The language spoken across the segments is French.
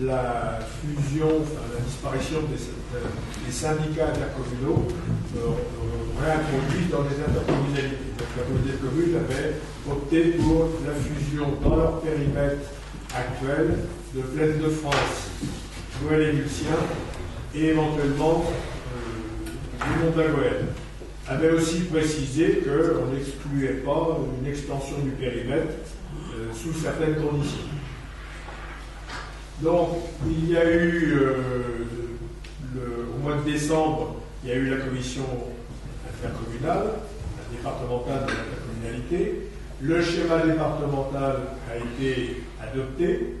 la fusion, enfin, la disparition des, des syndicats intercommunaux euh, réintroduits dans les intercommunalités. Donc la communauté de communes avait opté pour la fusion dans leur périmètre actuel de Plaine de France, Noël et Lucien, et éventuellement euh, du Mont d'Agoël. Avait aussi précisé qu'on n'excluait pas une extension du périmètre euh, sous certaines conditions. Donc, il y a eu, euh, au mois de décembre, il y a eu la commission intercommunale, la départementale de l'intercommunalité. Le schéma départemental a été adopté.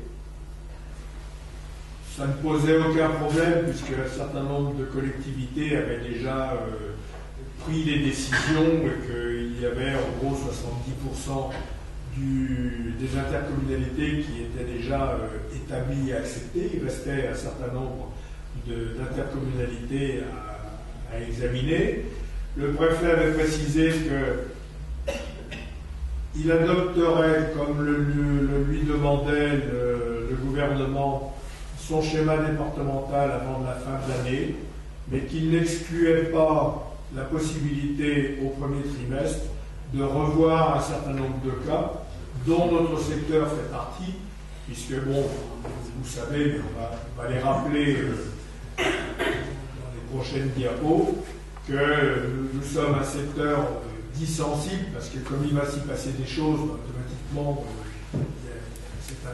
Ça ne posait aucun problème puisque un certain nombre de collectivités avaient déjà euh, pris les décisions et qu'il y avait en gros 70% des intercommunalités qui étaient déjà euh, établies et acceptées. Il restait un certain nombre d'intercommunalités à, examiner. Le préfet avait précisé que il adopterait, comme le, lui demandait le, gouvernement, son schéma départemental avant la fin de l'année, mais qu'il n'excluait pas la possibilité au premier trimestre de revoir un certain nombre de cas dont notre secteur fait partie, puisque, bon, vous savez, on va, les rappeler euh, dans les prochaines diapos, que nous, sommes un secteur euh, dit sensible, parce que comme il va s'y passer des choses, automatiquement, euh,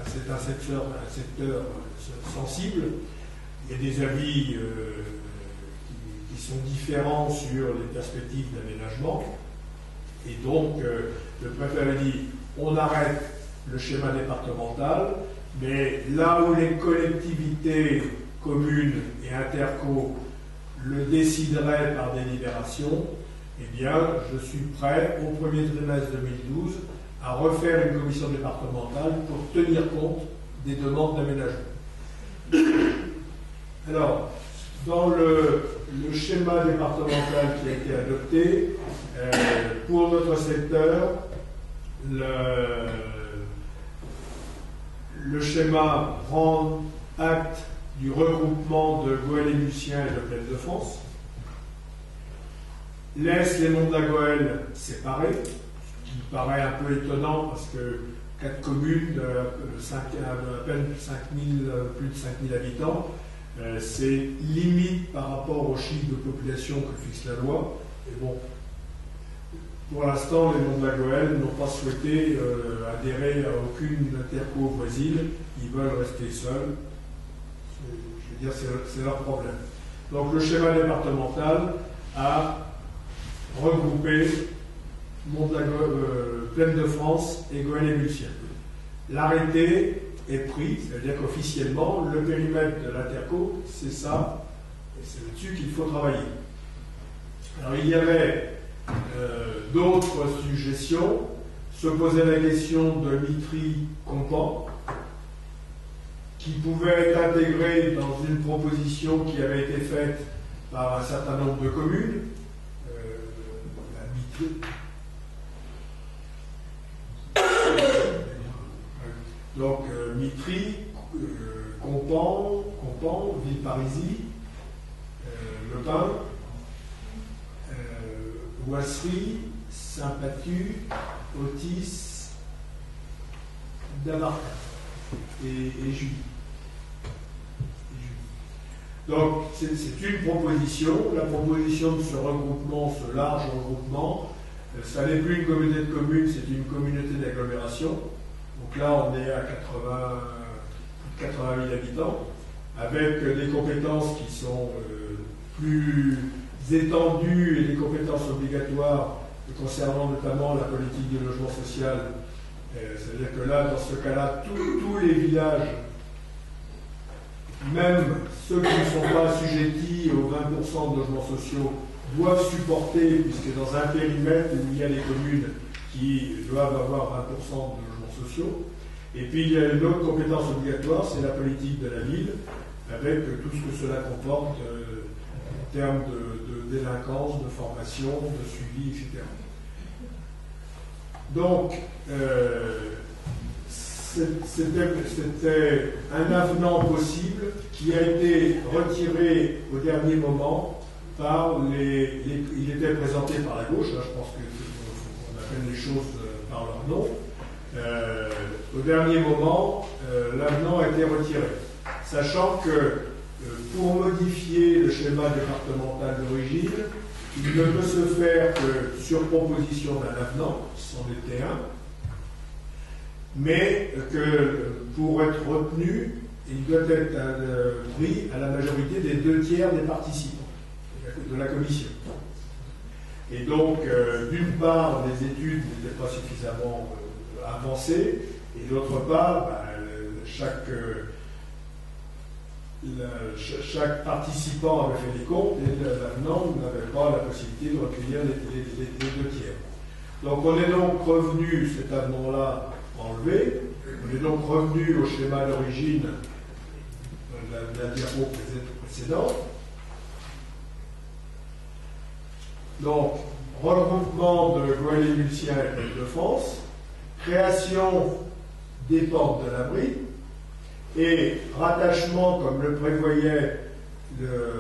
c'est un, secteur, un secteur sensible. Il y a des avis qui, qui, sont différents sur les perspectives d'aménagement. Et donc, le préfet a dit on arrête le schéma départemental, mais là où les collectivités communes et interco le décideraient par délibération, eh bien, je suis prêt au premier trimestre 2012 à refaire une commission départementale pour tenir compte des demandes d'aménagement. Alors, dans le, schéma départemental qui a été adopté, euh, pour notre secteur, le, schéma prend acte du regroupement de Goël et Lucien et de Plaine de France, laisse les monts de la Goël séparés, ce qui paraît un peu étonnant parce que quatre communes de, à peine plus de 5000 habitants, euh, c'est limite par rapport au chiffre de population que fixe la loi. Et bon, pour l'instant, les noms de la n'ont pas souhaité euh, adhérer à aucune interco voisine. Ils veulent rester seuls. Je veux dire, c'est leur problème. Donc le schéma départemental a regroupé Mont euh, Plaine de France et Goël et Lucien. L'arrêté est pris, c'est-à-dire qu'officiellement, le périmètre de l'interco, c'est ça, c'est là-dessus qu'il faut travailler. Alors il y avait d'autres suggestions? Se posait la question de Mitri-Compan, qui pouvait être intégré dans une proposition qui avait été faite par un certain nombre de communes. Euh, Donc, euh, Mitri, Compan, Compan, Villeparisis, Le Pin, Boisserie, Saint-Patu, Otis, Damarca et, Julie. Donc, c'est une proposition. La proposition de ce regroupement, ce large regroupement, euh, ça n'est plus une communauté de communes, c'est une communauté d'agglomération. Donc là, on est à 80, 80 000 habitants, avec des compétences qui sont euh, plus étendues et des compétences obligatoires concernant notamment la politique du logement social. Euh, c'est-à-dire que là, dans ce cas-là, tous les villages, même ceux qui ne sont pas assujettis aux 20% de logements sociaux, doivent supporter, puisque dans un périmètre il y a des communes qui doivent avoir 20% de logements sociaux. Et puis il y a une autre compétence obligatoire, c'est la politique de la ville, avec tout ce que cela comporte euh, en termes de, délinquance, de formation, de suivi, etc. Donc, euh, c'était un avenant possible qui a été retiré au dernier moment par les, il était présenté par la gauche, je pense qu'on appelle les choses euh, par leur nom. Euh, au dernier moment, euh, l'avenant a été retiré, sachant que pour modifier le schéma départemental d'origine, il ne peut se faire que sur proposition d'un avenant, c'en était un, mais que pour être retenu, il doit être euh, pris à la majorité des deux tiers des participants de la commission. Et donc, euh, d'une part, les études n'étaient pas suffisamment euh, avancées, et d'autre part, bah, chaque, chaque participant avait fait des comptes, et l'avenant n'avait pas la possibilité de recueillir les, les deux tiers. Donc, on est donc revenu, cet avenant-là, enlevé. On est donc revenu au schéma d'origine de la, diapo précédente. Donc, regroupement de Goël et Lucien et de France, création des portes de l'abri et rattachement, comme le prévoyait le,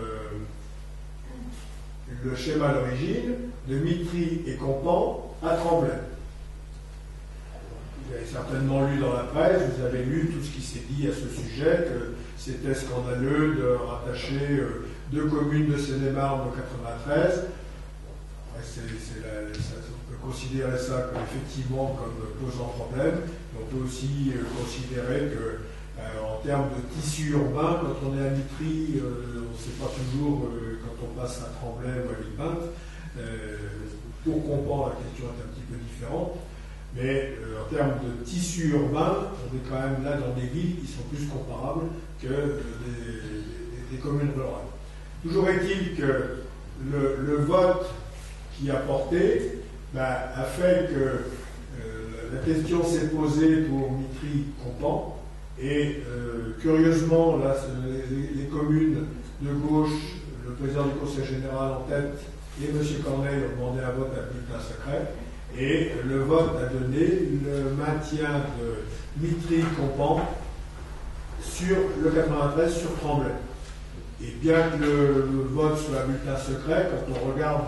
schéma d'origine, de Mitry et Compan à Tremblay. Vous avez certainement lu dans la presse, vous avez lu tout ce qui s'est dit à ce sujet, que c'était scandaleux de rattacher euh, deux communes de Seine-et-Marne en 93. on peut considérer ça effectivement comme posant problème. On peut aussi euh, considérer que en termes de tissu urbain, quand on est à Mitry, on ne sait pas toujours, quand on passe à Tremblay ou à Villepinte, pour comprendre, la question est un petit peu différente. Mais euh, en termes de tissu urbain, on est quand même là dans des villes qui sont plus comparables que euh, des, communes rurales. Toujours est-il que le, vote qui a porté bah, a fait que euh, la question s'est posée pour Mitry-Compan. Et curieusement, là, les, communes de gauche, le président du Conseil général en tête et M. Corneille ont demandé un vote à bulletin secret. Et le vote a donné le maintien de Mitry-Compan sur le 93 sur Tremblay. Et bien que le, vote soit bulletin secret, quand on regarde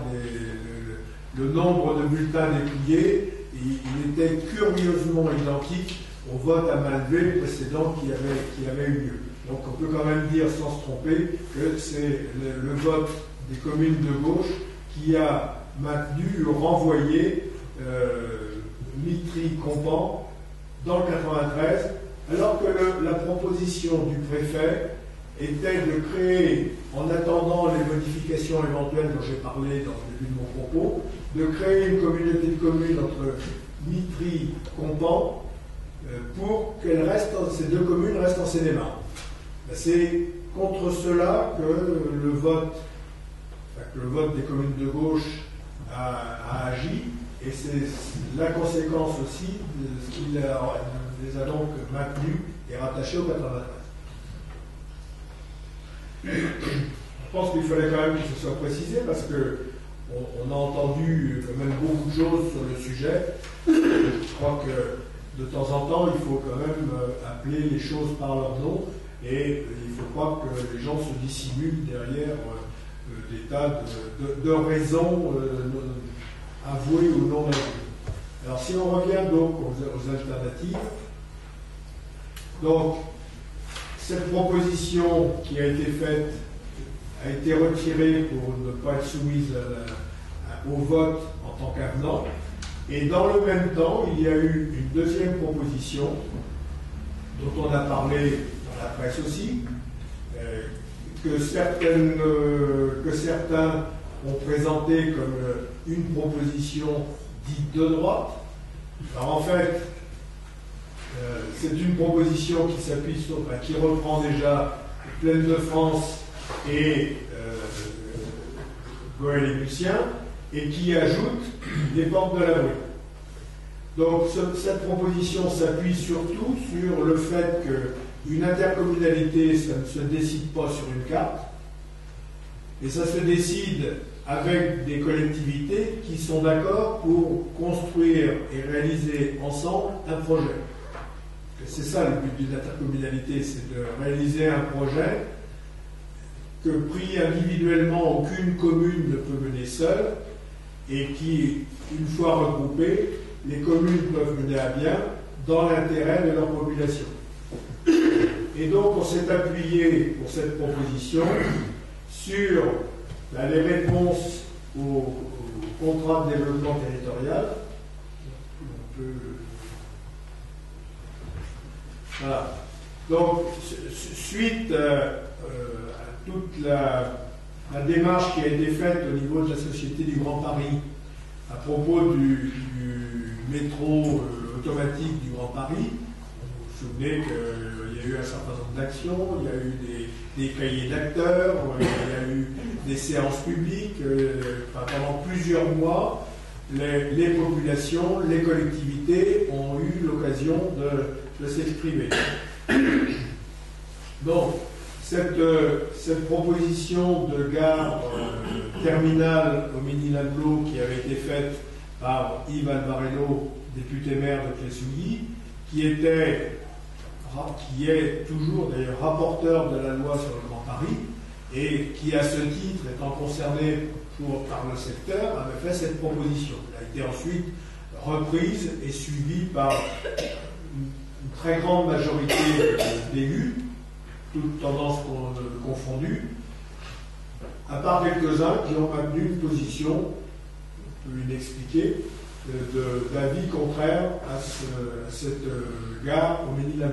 le, nombre de bulletins dépouillés, il, était curieusement identique au vote à main levée précédent qui avait, qui avait eu lieu. Donc on peut quand même dire sans se tromper que c'est le, vote des communes de gauche qui a maintenu ou renvoyé euh, Mitry-Compan dans le 93, alors que la proposition du préfet était de créer, en attendant les modifications éventuelles dont j'ai parlé dans le début de mon propos, de créer une communauté de communes entre Mitry-Compan euh, pour que ces deux communes restent en seine C'est contre cela que le vote, le vote des communes de gauche a agi et c'est la conséquence aussi de ce qu'il les a donc maintenus et rattachés au 93. Je pense qu'il fallait quand même que ce soit précisé parce que on, a entendu quand même beaucoup de choses sur le sujet. Je crois que de temps en temps, il faut quand même euh, appeler les choses par leur nom et il ne faut pas que les gens se dissimulent derrière euh, des tas de, raisons. Euh, avoué ou non avoué. Alors si on revient donc aux, alternatives, donc cette proposition qui a été faite a été retirée pour ne pas être soumise au vote en tant qu'avenant. Et dans le même temps, il y a eu une deuxième proposition dont on a parlé dans la presse aussi, euh, euh, que certains ont présenté comme une proposition dite de droite. Alors en fait, euh, c'est une proposition qui s'appuie sur, qui reprend déjà Plaine de France et Goël et Lucien, et qui ajoute les portes de l'abri. Donc cette proposition s'appuie surtout sur le fait qu'une intercommunalité, ça ne se décide pas sur une carte, et ça se décide avec des collectivités qui sont d'accord pour construire et réaliser ensemble un projet. c'est ça le but d'une intercommunalité, c'est de réaliser un projet que pris individuellement aucune commune ne peut mener seule et qui, une fois regroupées, les communes peuvent mener à bien dans l'intérêt de leur population. Et donc on s'est appuyé pour cette proposition sur les réponses au, contrat de développement territorial. Voilà. Donc, suite euh, euh, à toute la, démarche qui a été faite au niveau de la Société du Grand Paris à propos du, métro euh, automatique du Grand Paris, vous vous souvenez qu'il y a eu un certain nombre d'actions, il y a eu des, cahiers d'acteurs, il y a eu des séances publiques, pendant plusieurs mois, les, populations, les collectivités ont eu l'occasion de, s'exprimer. Donc, cette, cette, proposition de gare euh, terminale au Mini-Lamblot qui avait été faite par Yves Alvarello, député maire de Clessouilly, qui était, qui est toujours d'ailleurs rapporteur de la loi sur le Grand Paris, et qui, à ce titre, étant concerné par le secteur, avait fait cette proposition. Elle a été ensuite reprise et suivie par une, très grande majorité d'élus, toutes tendances confondues, à part quelques-uns qui ont maintenu une position, on peut l'expliquer, d'avis contraire à, cette euh, gare au ménil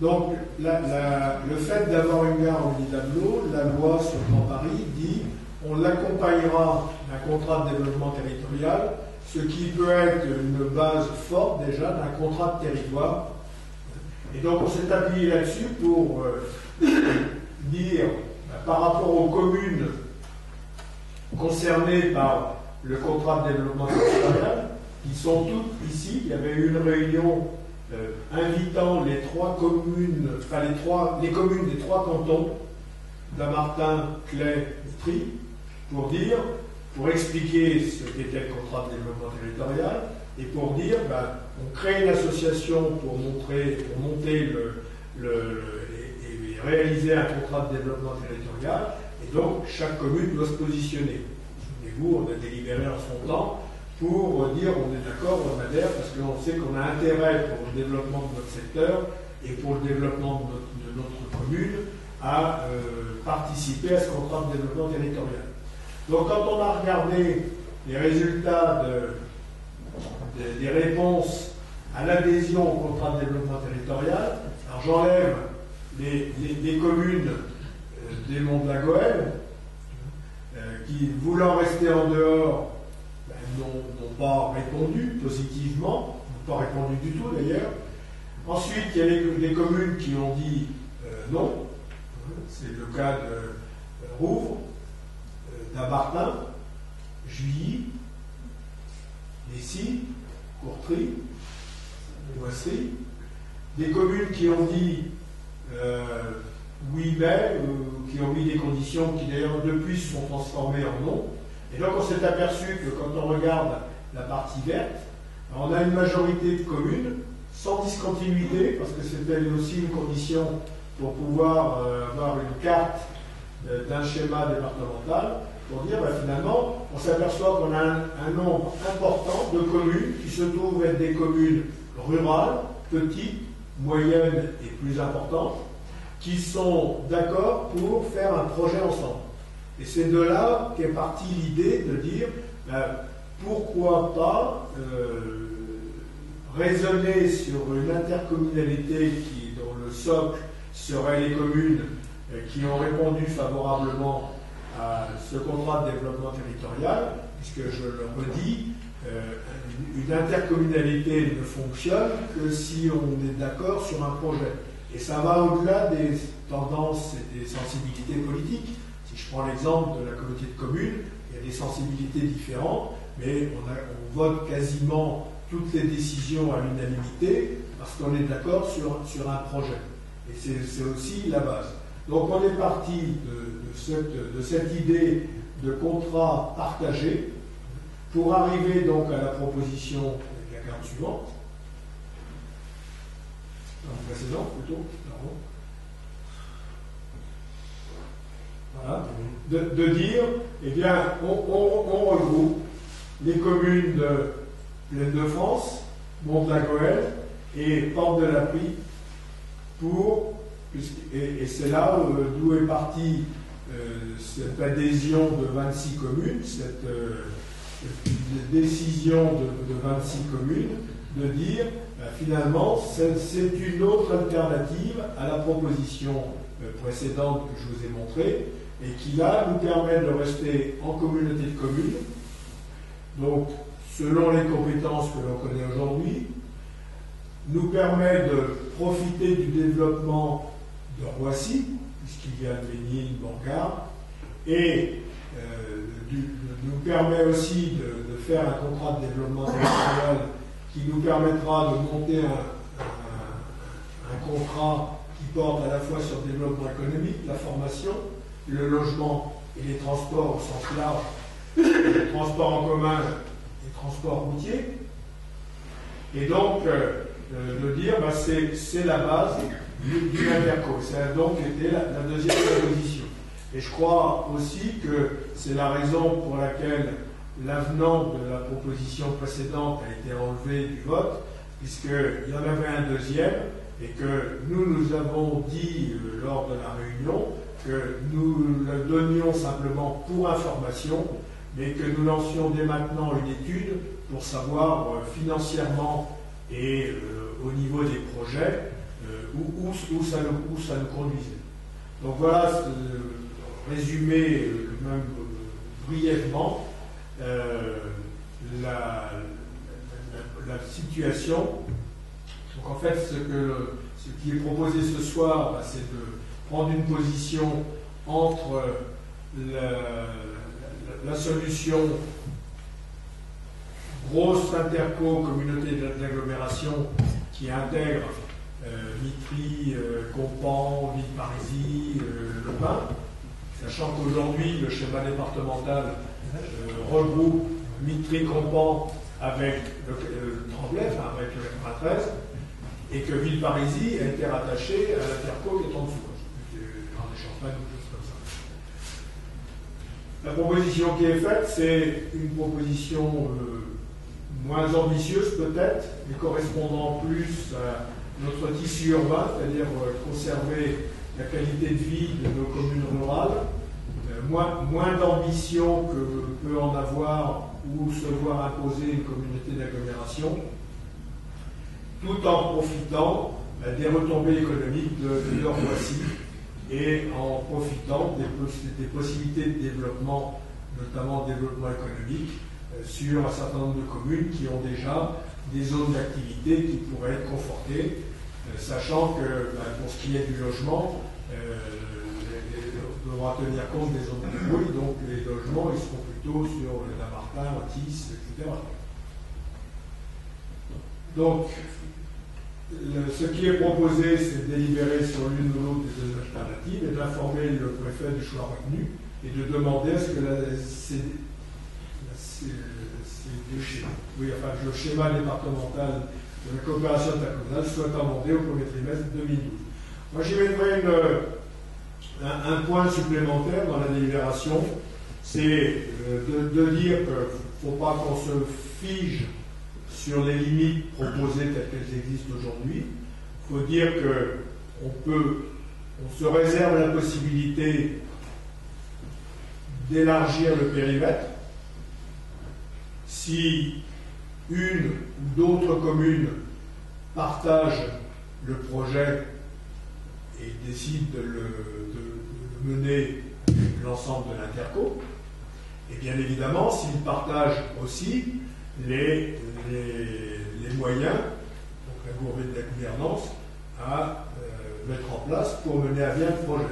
Donc, le fait d'avoir une gare au ménil la loi sur Grand Paris dit on l'accompagnera d'un contrat de développement territorial, ce qui peut être une base forte déjà d'un contrat de territoire. Et donc on s'est appuyé là-dessus pour euh, dire, bah, par rapport aux communes concernées par le contrat de développement territorial, qui sont toutes ici, il y avait eu une réunion euh, invitant les trois communes, enfin les, trois, les communes des trois cantons, Damartin, Clay, Tri, pour dire, pour expliquer ce qu'était le contrat de développement territorial, et pour dire, ben, on crée une association pour, montrer, pour monter le, et, réaliser un contrat de développement territorial, et donc chaque commune doit se positionner. Souvenez-vous, on a délibéré en son temps pour dire on est d'accord, on adhère, parce qu'on sait qu'on a intérêt pour le développement de notre secteur et pour le développement de notre, commune à euh, participer à ce contrat de développement territorial. Donc quand on a regardé les résultats des réponses à l'adhésion au contrat de développement territorial, alors j'enlève les, communes euh, des monts de la Goëlle, euh, qui, voulant rester en dehors, ben, n'ont pas répondu positivement, n'ont pas répondu du tout d'ailleurs. Ensuite, il y a les, communes qui ont dit euh, non, c'est le cas de Rouvre, Dabartin, Juilly, Lessy, Courtry, Boissy, des communes qui ont dit euh, oui mais, euh, qui ont mis des conditions qui d'ailleurs depuis se sont transformées en non. Et donc on s'est aperçu que quand on regarde la partie verte, on a une majorité de communes sans discontinuité, parce que c'était aussi une condition pour pouvoir euh, avoir une carte d'un schéma départemental, pour dire ben, finalement, on s'aperçoit qu'on a un, nombre important de communes qui se trouvent être des communes rurales, petites, moyennes et plus importantes, qui sont d'accord pour faire un projet ensemble. Et c'est de là qu'est partie l'idée de dire ben, pourquoi pas euh, raisonner sur une intercommunalité qui, dont le socle serait les communes euh, qui ont répondu favorablement ce contrat de développement territorial, puisque je le redis, euh, une intercommunalité ne fonctionne que si on est d'accord sur un projet. Et ça va au-delà des tendances et des sensibilités politiques. Si je prends l'exemple de la communauté de communes, il y a des sensibilités différentes, mais on, on vote quasiment toutes les décisions à l'unanimité parce qu'on est d'accord sur, sur un projet. Et c'est aussi la base. Donc on est parti de, cette, idée de contrat partagé pour arriver donc à la proposition de la carte suivante. précédent plutôt, Voilà. De, dire, eh bien, on, regroupe les communes de de France, Mont-la-Goëlle et Porte de la Prie pour, et, c'est là euh, d'où est partie euh, cette adhésion de 26 communes, cette, euh, décision de, 26 communes, de dire finalement c'est une autre alternative à la proposition précédente que je vous ai montrée et qui là nous permet de rester en communauté de communes. Donc, selon les compétences que l'on connaît aujourd'hui, nous permet de profiter du développement de Roissy, puisqu'il y a Bénigne, Borgard, et euh, nous permet aussi de, faire un contrat de développement territorial qui nous permettra de monter un, contrat qui porte à la fois sur le développement économique, la formation, le logement et les transports au sens large, les transports en commun et transports routiers. Et donc, euh, de dire bah, c'est la base du. Ça a donc été la, deuxième proposition. Et je crois aussi que c'est la raison pour laquelle l'avenant de la proposition précédente a été enlevé du vote, puisqu'il y en avait un deuxième, et que nous nous avons dit euh, lors de la réunion que nous le donnions simplement pour information, mais que nous lancions dès maintenant une étude pour savoir euh, financièrement et euh, au niveau des projets euh, où, ça nous, conduisait. Donc voilà, résumer même brièvement la, situation. Donc en fait, ce qui est proposé ce soir, bah, c'est de prendre une position entre la, la solution grosse interco communauté d'agglomération qui intègre euh, Mitry, euh, Compan, Ville-Parisie, euh, Le Pin, sachant qu'aujourd'hui le schéma départemental regroupe Mitry, Compan avec le, Tremblay, enfin avec le 93, et que Ville-Parisie a été rattachée à l'interco qui est en dessous. La proposition qui est faite, c'est une proposition moins ambitieuse peut-être, mais correspondant plus à notre tissu urbain, c'est-à-dire euh, conserver la qualité de vie de nos communes rurales, euh, moins, moins d'ambition que peut en avoir ou se voir imposer une communauté d'agglomération, tout en profitant euh, des retombées économiques de, leur voici et en profitant des, possibilités de développement, notamment développement économique, sur un certain nombre de communes qui ont déjà des zones d'activité qui pourraient être confortées, sachant que ben, pour ce qui est du logement, euh, on devra tenir compte des zones de donc les logements ils seront plutôt sur le Damartin, Otis, etc. Donc, ce qui est proposé, c'est de délibérer sur l'une ou l'autre des deux alternatives et d'informer le préfet du choix retenu et de demander à ce que la, oui, enfin, le schéma départemental de la coopération intercommunale soit amendé au premier trimestre 2012. Moi, j'y mettrais un, un, point supplémentaire dans la délibération, c'est euh, de, dire qu'il ne faut pas qu'on se fige sur les limites proposées telles qu'elles existent aujourd'hui. Il faut dire qu'on peut, on se réserve la possibilité d'élargir le périmètre si une ou d'autres communes partagent le projet et décident de, le, mener l'ensemble de l'interco, et bien évidemment s'ils partagent aussi les, moyens, donc la courbe de la gouvernance, à euh, mettre en place pour mener à bien le projet.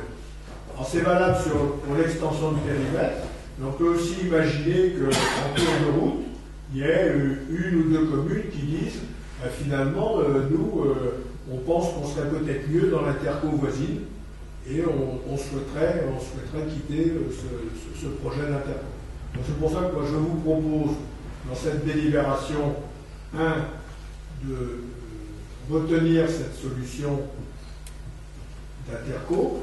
Alors c'est valable pour l'extension du périmètre, mais on peut aussi imaginer qu'en cours de route, il y ait une ou deux communes qui disent bah, finalement, euh, nous, euh, on pense qu'on serait peut-être mieux dans l'interco voisine et on, souhaiterait, on souhaiterait quitter euh, ce, projet d'interco. c'est pour ça que je vous propose dans cette délibération, un, de retenir cette solution d'interco,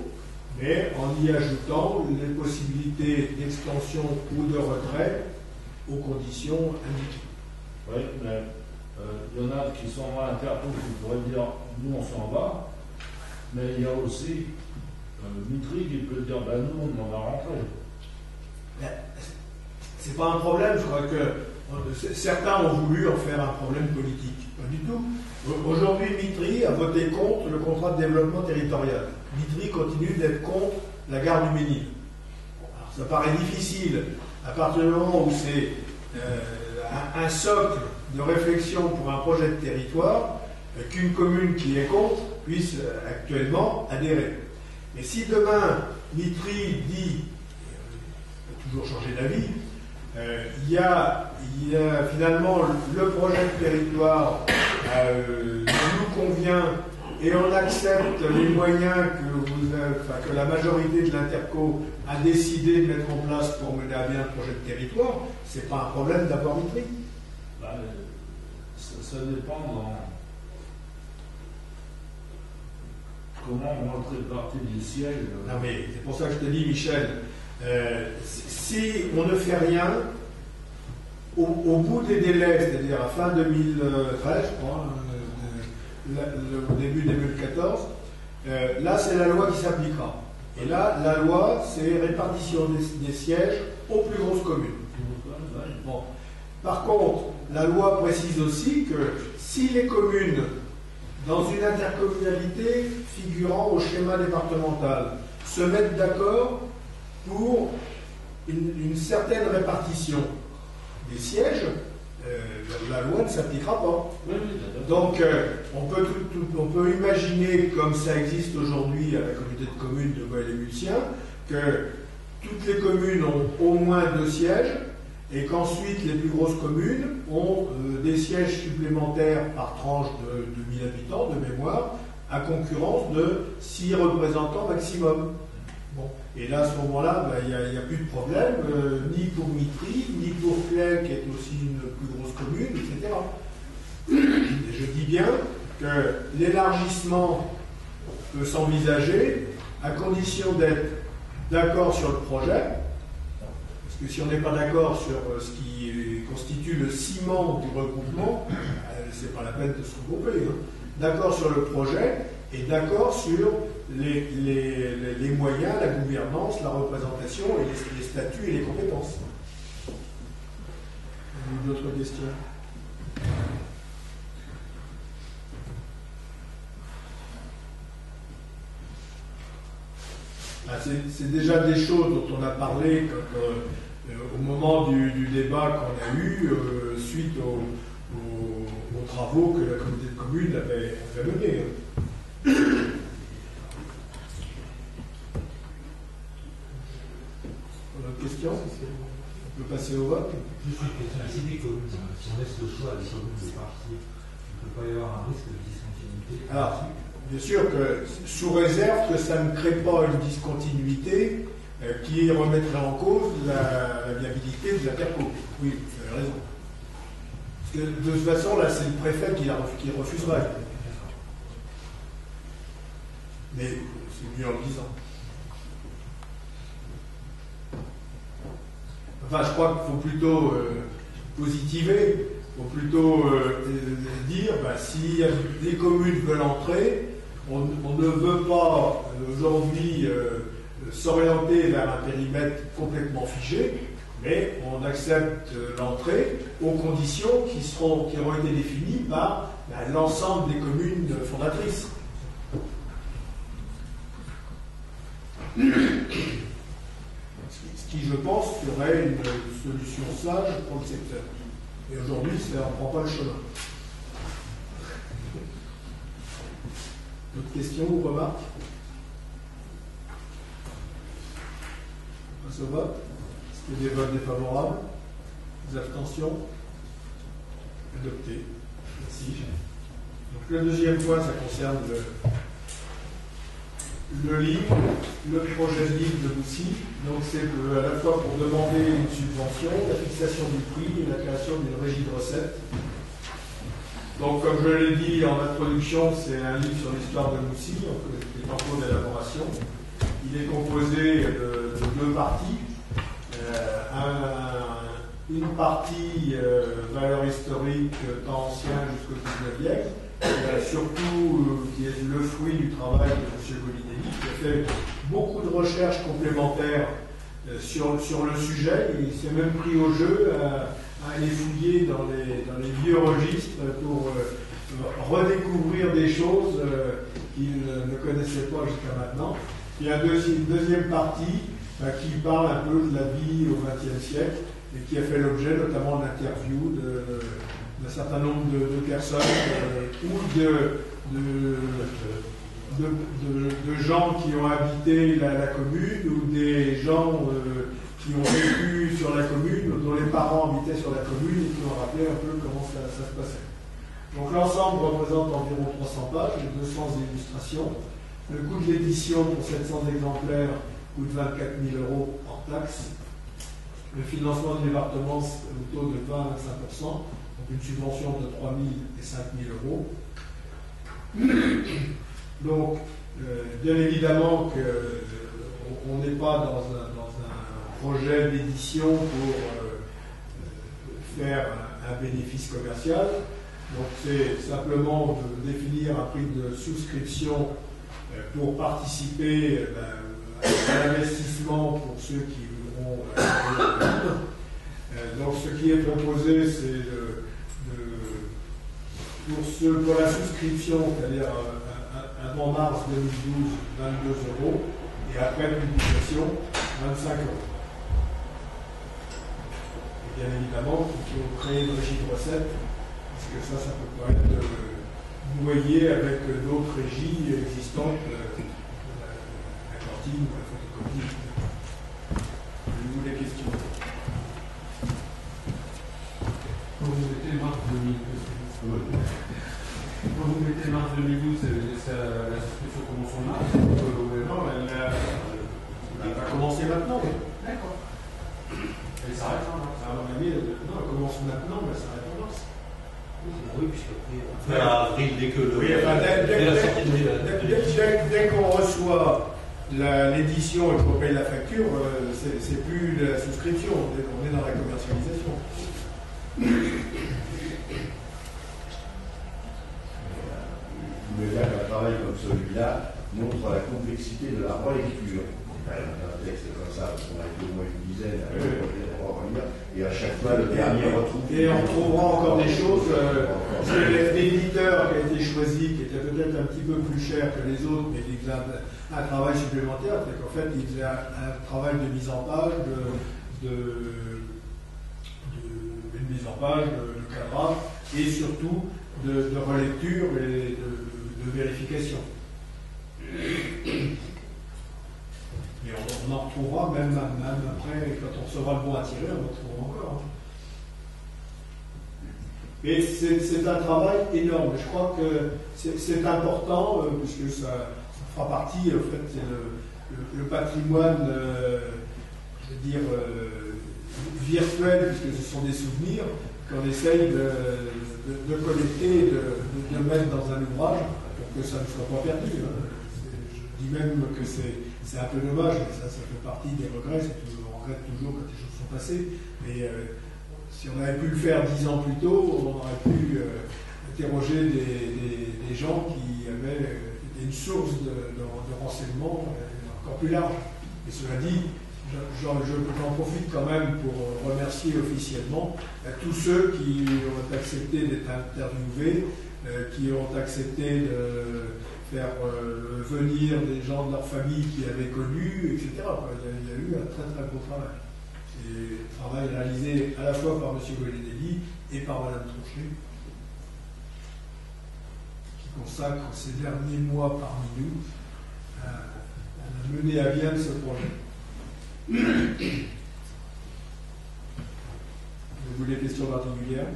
mais en y ajoutant les possibilités d'extension ou de retrait aux conditions indiquées. Oui, mais il y en a qui sont à l'interco qui pourraient dire nous on s'en va, mais il y a aussi euh, Mitri qui peut dire ben nous on va rentrer. C'est pas un problème, je crois que euh, certains ont voulu en faire un problème politique. Pas du tout. Aujourd'hui, Mitri a voté contre le contrat de développement territorial. Mitri continue d'être contre la gare du Ménil. ça paraît difficile à partir du moment où c'est euh, un, socle de réflexion pour un projet de territoire euh, qu'une commune qui est contre puisse actuellement adhérer. Mais si demain Mitri dit, toujours changer d'avis, euh, il, y a, finalement le projet de territoire euh, nous convient et on accepte les moyens que, que la majorité de l'Interco a décidé de mettre en place pour mener à bien le projet de territoire, ce n'est pas un problème d'avoir une prix. Bah, ça, dépend dans comment on va partie du ciel. Non mais c'est pour ça que je te dis, Michel, euh, si on ne fait rien, au, bout des délais, c'est-à-dire à fin 2013, je crois, au début 2014, euh, là c'est la loi qui s'appliquera. Et là, la loi, c'est répartition des, sièges aux plus grosses communes. Par contre, la loi précise aussi que si les communes, dans une intercommunalité figurant au schéma départemental, se mettent d'accord pour une, certaine répartition des sièges, la loi ne s'appliquera pas. Donc, euh, on, peut on peut imaginer, comme ça existe aujourd'hui à la communauté de communes de Goël et que toutes les communes ont au moins deux sièges et qu'ensuite les plus grosses communes ont euh, des sièges supplémentaires par tranche de, de 1000 habitants de mémoire, à concurrence de 6 représentants maximum. Et là, à ce moment-là, ben, il n'y a, plus de problème, euh, ni pour Mitry, ni pour Clay, qui est aussi une plus grosse commune, etc. Et je dis bien que l'élargissement peut s'envisager à condition d'être d'accord sur le projet, parce que si on n'est pas d'accord sur euh, ce qui constitue le ciment du regroupement, euh, c'est pas la peine de se regrouper. Hein. D'accord sur le projet et d'accord sur les, moyens, la gouvernance, la représentation et les, statuts et les compétences. D'autres questions ah, C'est déjà des choses dont on a parlé euh, au moment du, débat qu'on a eu euh, suite aux, travaux que la communauté de communes avait, avait menés. Hein. question On peut passer au vote Juste une question. Si, des communes, si on laisse le choix à des communes de il ne peut pas y avoir un risque de discontinuité Alors, bien sûr que sous réserve que ça ne crée pas une discontinuité euh, qui remettrait en cause la, viabilité de la perco. Oui, vous avez raison. Parce que de toute façon, là, c'est le préfet qui, refuserait. Mais c'est mieux en disant. Enfin, je crois qu'il faut plutôt euh, positiver, faut plutôt euh, dire, bah, si les communes veulent entrer, on, ne veut pas euh, aujourd'hui s'orienter vers un périmètre complètement figé, mais on accepte l'entrée aux conditions qui, seront, qui auront été définies par bah, l'ensemble des communes fondatrices qui, je pense, serait une solution sage pour le secteur. Et aujourd'hui, ça ne prend pas le chemin. D'autres questions ou remarques? On passe au vote. Est-ce des votes défavorables? Des abstentions? Adopté. Merci. Donc le deuxième point, ça concerne le, le livre, le projet de livre de Boussy. Donc c'est à la fois pour demander une subvention, la fixation du prix et la création d'une régie de recettes. Donc, comme je l'ai dit en introduction, c'est un livre sur l'histoire de Moussy, qui est en cours d'élaboration. Il est composé de, deux parties. Euh, une partie euh, valeur historique, temps ancien jusqu'au 19e, surtout qui est le fruit du travail de M. Golinelli, qui a fait beaucoup de recherches complémentaires sur, sur le sujet. Il s'est même pris au jeu à aller fouiller dans les, dans les vieux registres pour euh, redécouvrir des choses euh, qu'il ne connaissait pas jusqu'à maintenant. Il y a une deuxième partie qui parle un peu de la vie au XXe siècle et qui a fait l'objet notamment d'interviews d'un certain nombre de, personnes euh, ou de, de, gens qui ont habité la, commune ou des gens qui ont vécu sur la commune, dont les parents habitaient sur la commune et qui ont rappelé un peu comment ça, se passait. Donc l'ensemble représente environ 300 pages et 200 illustrations. Le coût de l'édition pour 700 exemplaires coûte 24 000 euros hors taxe. Le financement du département au taux de 20 à 25% donc une subvention de 3 000 et 5 000 euros. Donc, euh, bien évidemment qu'on n'est pas dans un, projet d'édition pour euh, faire un, bénéfice commercial. Donc c'est simplement de définir un prix de souscription euh, pour participer euh, à l'investissement pour ceux qui. Donc ce qui est proposé, c'est pour, la souscription, c'est-à-dire avant mars 2012, 22 euros, et après publication, 25 euros bien évidemment, il faut créer une régie de recettes, parce que ça, ça peut pas être euh, noyé avec d'autres régies existantes, euh, la cantine ou la photocopie. Avez-vous des questions Quand vous mettez mars 2012, quand vous mettez mars 2012, la souscription commence en mars Non, elle, elle va commencer maintenant. D'accord. Elle s'arrête en mars. Non, elle commence maintenant, mais elle s'arrête en mars. Oui, puisqu'après, avril, dès que le. Oui, enfin, dès, qu'on reçoit l'édition et qu'on paye la facture, euh, c'est plus la souscription, on est dans la commercialisation. Mais là, un travail comme celui-là montre la complexité de la relecture. Un texte comme ça, on a au moins une dizaine, et à chaque fois le dernier retrouve. Et on trouvera encore des choses. Euh, l'éditeur qui a été choisi, qui était peut-être un petit peu plus cher que les autres, mais qui faisait un, travail supplémentaire, c'est qu'en fait, il faisait un, travail de mise en page, de, de, une mise en page, de, cadrage, et surtout de, relecture et de vérification. On, en retrouvera même, même, après, quand on recevra le bon à tirer, on en retrouvera encore. Hein. Et c'est un travail énorme. Je crois que c'est important, euh, puisque ça, fera partie, en fait, c'est le, patrimoine, euh, je veux dire, euh, virtuel, puisque ce sont des souvenirs, qu'on essaye de, collecter, de, de, mettre dans un ouvrage pour que ça ne soit pas perdu. Hein. Je dis même que c'est c'est un peu dommage, mais ça, fait partie des regrets. on regrette toujours quand les choses sont passées. Mais euh, si on avait pu le faire dix ans plus tôt, on aurait pu euh, interroger des, gens qui avaient euh, une source de, renseignements encore plus large. Et cela dit, j'en profite quand même pour remercier officiellement tous ceux qui ont accepté d'être interviewés, qui ont accepté de faire euh, venir des gens de leur famille qui avaient connu, etc. Il y, a, eu un très très beau travail. Un travail réalisé à la fois par M. Golinelli et par Mme Tronchet, qui consacre ces derniers mois parmi nous à, mener à bien ce projet. Vous des questions particulières?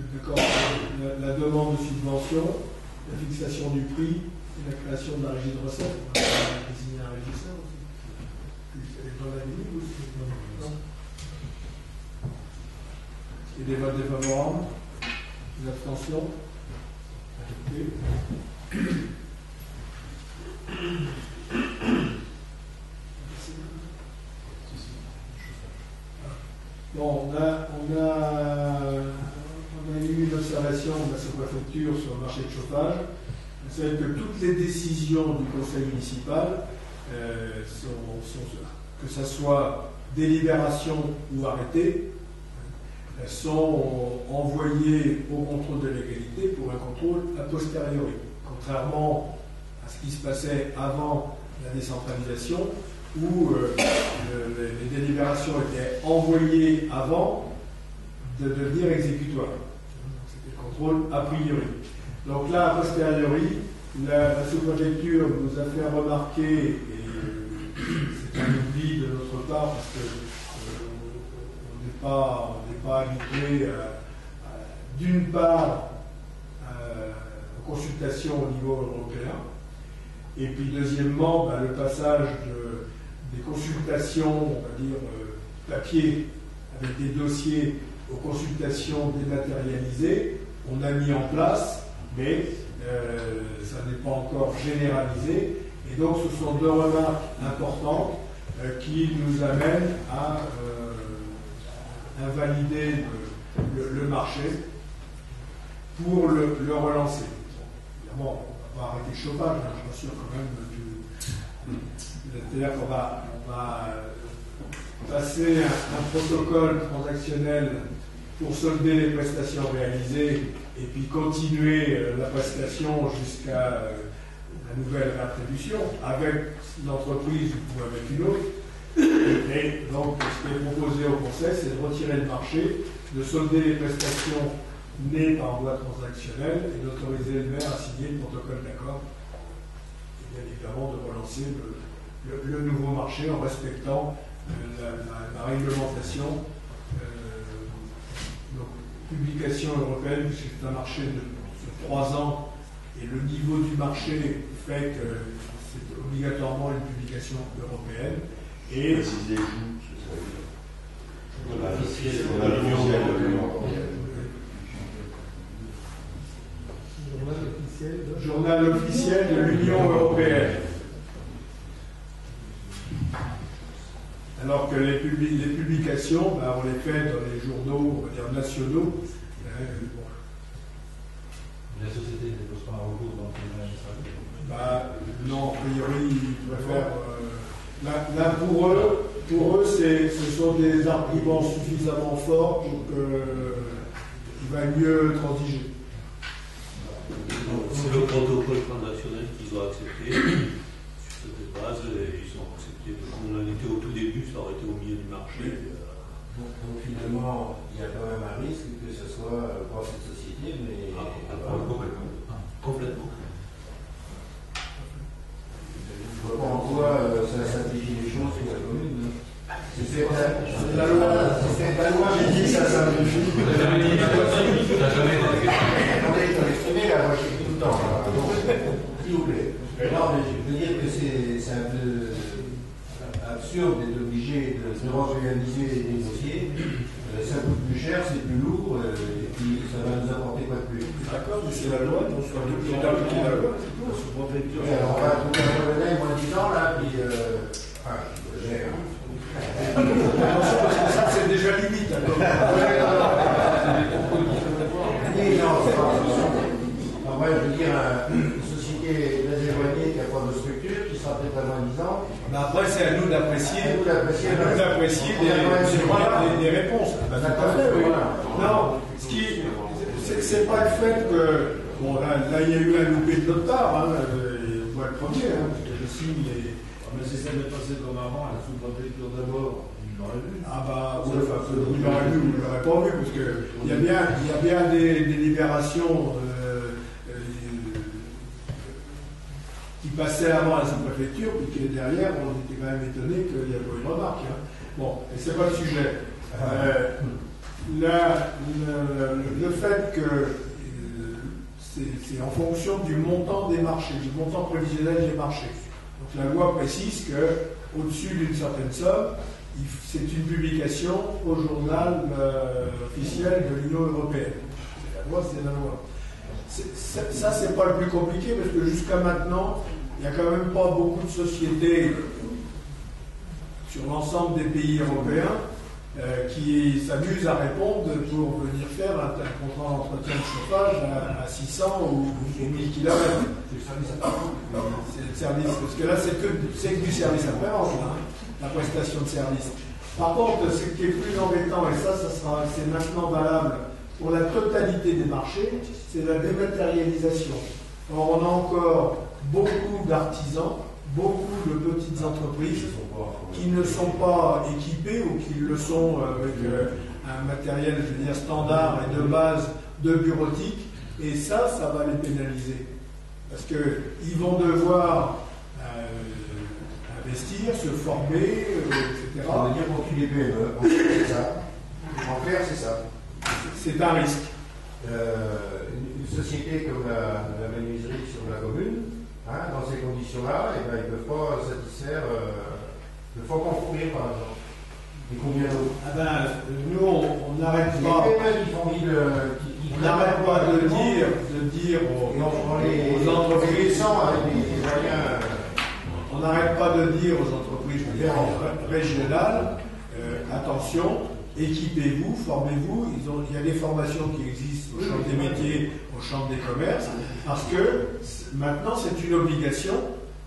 Donc, la, demande de subvention, la fixation du prix et la création de la régie de recettes. On va désigner un régisseur aussi. Elle est dans la Et des votes défavorables Une abstention Adopté. Bon, on a, on a, sous-préfecture sur le marché de chauffage. Savez que toutes les décisions du conseil municipal, euh, que ce soit délibération ou arrêté, elles sont envoyées au contrôle de légalité pour un contrôle a posteriori. Contrairement à ce qui se passait avant la décentralisation, où euh, le- les, les délibérations étaient envoyées avant de devenir exécutoires. A priori. Donc là, a posteriori, la, sous-préfecture nous a fait remarquer, et c'est un oubli de notre part parce que euh, n'est pas, habitué d'une part aux consultations au niveau européen, et puis deuxièmement, bah, le passage de- des consultations, on va dire, euh, papier avec des dossiers aux consultations dématérialisées, on a mis en place, mais euh, ça n'est pas encore généralisé. Et donc ce sont deux remarques importantes euh, qui nous amènent à euh, invalider le, marché pour le, relancer. Évidemment, on va pas arrêter le chauffage, hein, je rassure quand même. du- C'est-à-dire qu'on va, passer un, un protocole transactionnel pour solder les prestations réalisées et puis continuer euh, la prestation jusqu'à euh, la nouvelle réattribution avec l'entreprise ou avec une autre. Et donc, ce qui est proposé au Conseil, c'est de retirer le marché, de solder les prestations nées par voie transactionnelle et d'autoriser le maire à signer le protocole d'accord. Et bien évidemment, de relancer le, nouveau marché en respectant euh, la réglementation. Publication européenne, puisque c'est un marché de, sur trois ans, et le niveau du marché fait que c'est obligatoirement une publication européenne. Et Préciser où, ce serait journal officiel de l'Union européenne. Alors que les, publi- les publications, ben, on les fait dans les journaux, on va dire nationaux. Euh, bon, La société ne dépose pas un recours dans le tribunal administratif. bah, non, a priori, ils préfèrent. euh, là, là, pour eux, pour eux ce sont des arguments suffisamment forts pour qu'il va mieux transiger. C'est le protocole transactionnel qu'ils ont accepté. Sur cette base, et ils ont accepté. On en était au été au milieu du marché. euh, Donc, donc finalement, il y a quand même un risque que ce soit euh, pour cette société, mais Ah, euh, Complètement. je vois pas en quoi euh, ça simplifie les choses pour la commune. hein. C'est la loi. C'est la loi qui dit ça simplifie. Jamais dit T'as jamais il faut l'exprimer là, moi je suis tout le temps. S'il vous plaît. Non, mais je veux dire que c'est un peu absurde obligé de, de réorganiser des dossiers. Euh, Ça coûte plus cher, c'est plus lourd, euh, et puis ça va nous apporter quoi de plus? D'accord, mais c'est la loi, donc soit obligé d'appliquer la loi. Oui, alors on va trouver un modèle moins de 10 ans là, puis. Euh, enfin, je gère. Attention, parce que ça, c'est déjà limite. alors. Oui, non, c'est pas. Non, moi, je veux dire, un- une société très éloignée qui n'a pas de structure, qui sera peut-être à moins de 10 ans. Mais après, c'est à nous d'apprécier, des réponses. Voilà. Non, ce qui, c'est- pas le fait que, bon, là, là, il y a eu un loupé de notre part, hein, euh, moi le premier, hein, parce que je signe les. Ah, Mais si ça avait passé comme avant, la sous-préfecture d'abord, il l'aurait vu. Ah bah, vous l'aurez vu, vous l'aurez pas vu, parce que il y a bien, il y a bien des, des libérations euh, qui passaient avant la sous-préfecture, puis qui derrière, on était quand même étonné qu'il n'y a pas eu remarque. hein. Bon, et c'est pas le sujet. Euh, le, fait que euh, c'est en fonction du montant des marchés, du montant prévisionnel des marchés. Donc la loi précise que au-dessus d'une certaine somme, c'est une publication au journal euh, officiel de l'Union européenne. La loi, c'est la loi. Ça, ça, c'est pas le plus compliqué parce que jusqu'à maintenant, il n'y a quand même pas beaucoup de sociétés sur l'ensemble des pays européens euh, qui s'amusent à répondre pour venir faire un, un contrat d'entretien de chauffage à, à 600 ou, ou 1000 km. C'est le service après C'est le service, parce que là, c'est que, c'est que du service après-vente, là, hein, la prestation de service. Par contre, ce qui est plus embêtant, et ça, ça sera, c'est maintenant valable pour la totalité des marchés, c'est la dématérialisation. Or, on a encore beaucoup d'artisans, beaucoup de petites entreprises qui ne sont pas équipés ou qui le sont avec euh, un matériel, je veux dire, standard et de base de bureautique, et ça, ça va les pénaliser. Parce qu'ils vont devoir euh, investir, se former, euh, etc. Ça veut dire tue les PME. En c'est ça. En clair, c'est ça. C'est un risque. Euh, une, une société comme la, la menuiserie sur la commune, hein, dans ces conditions-là, eh ben, ils ne peuvent pas satisfaire euh, le faut concourir, par exemple. Et combien d'autres? Ah ben, nous, on n'arrête pas, euh, on n'arrête pas de dire, de dire aux, les, entreprises, avec moyens. euh, on n'arrête pas de dire aux entreprises dire, régionales, euh, attention, équipez-vous, formez-vous. Il y a des formations qui existent au champ des métiers, au champ des commerces, parce que maintenant c'est une obligation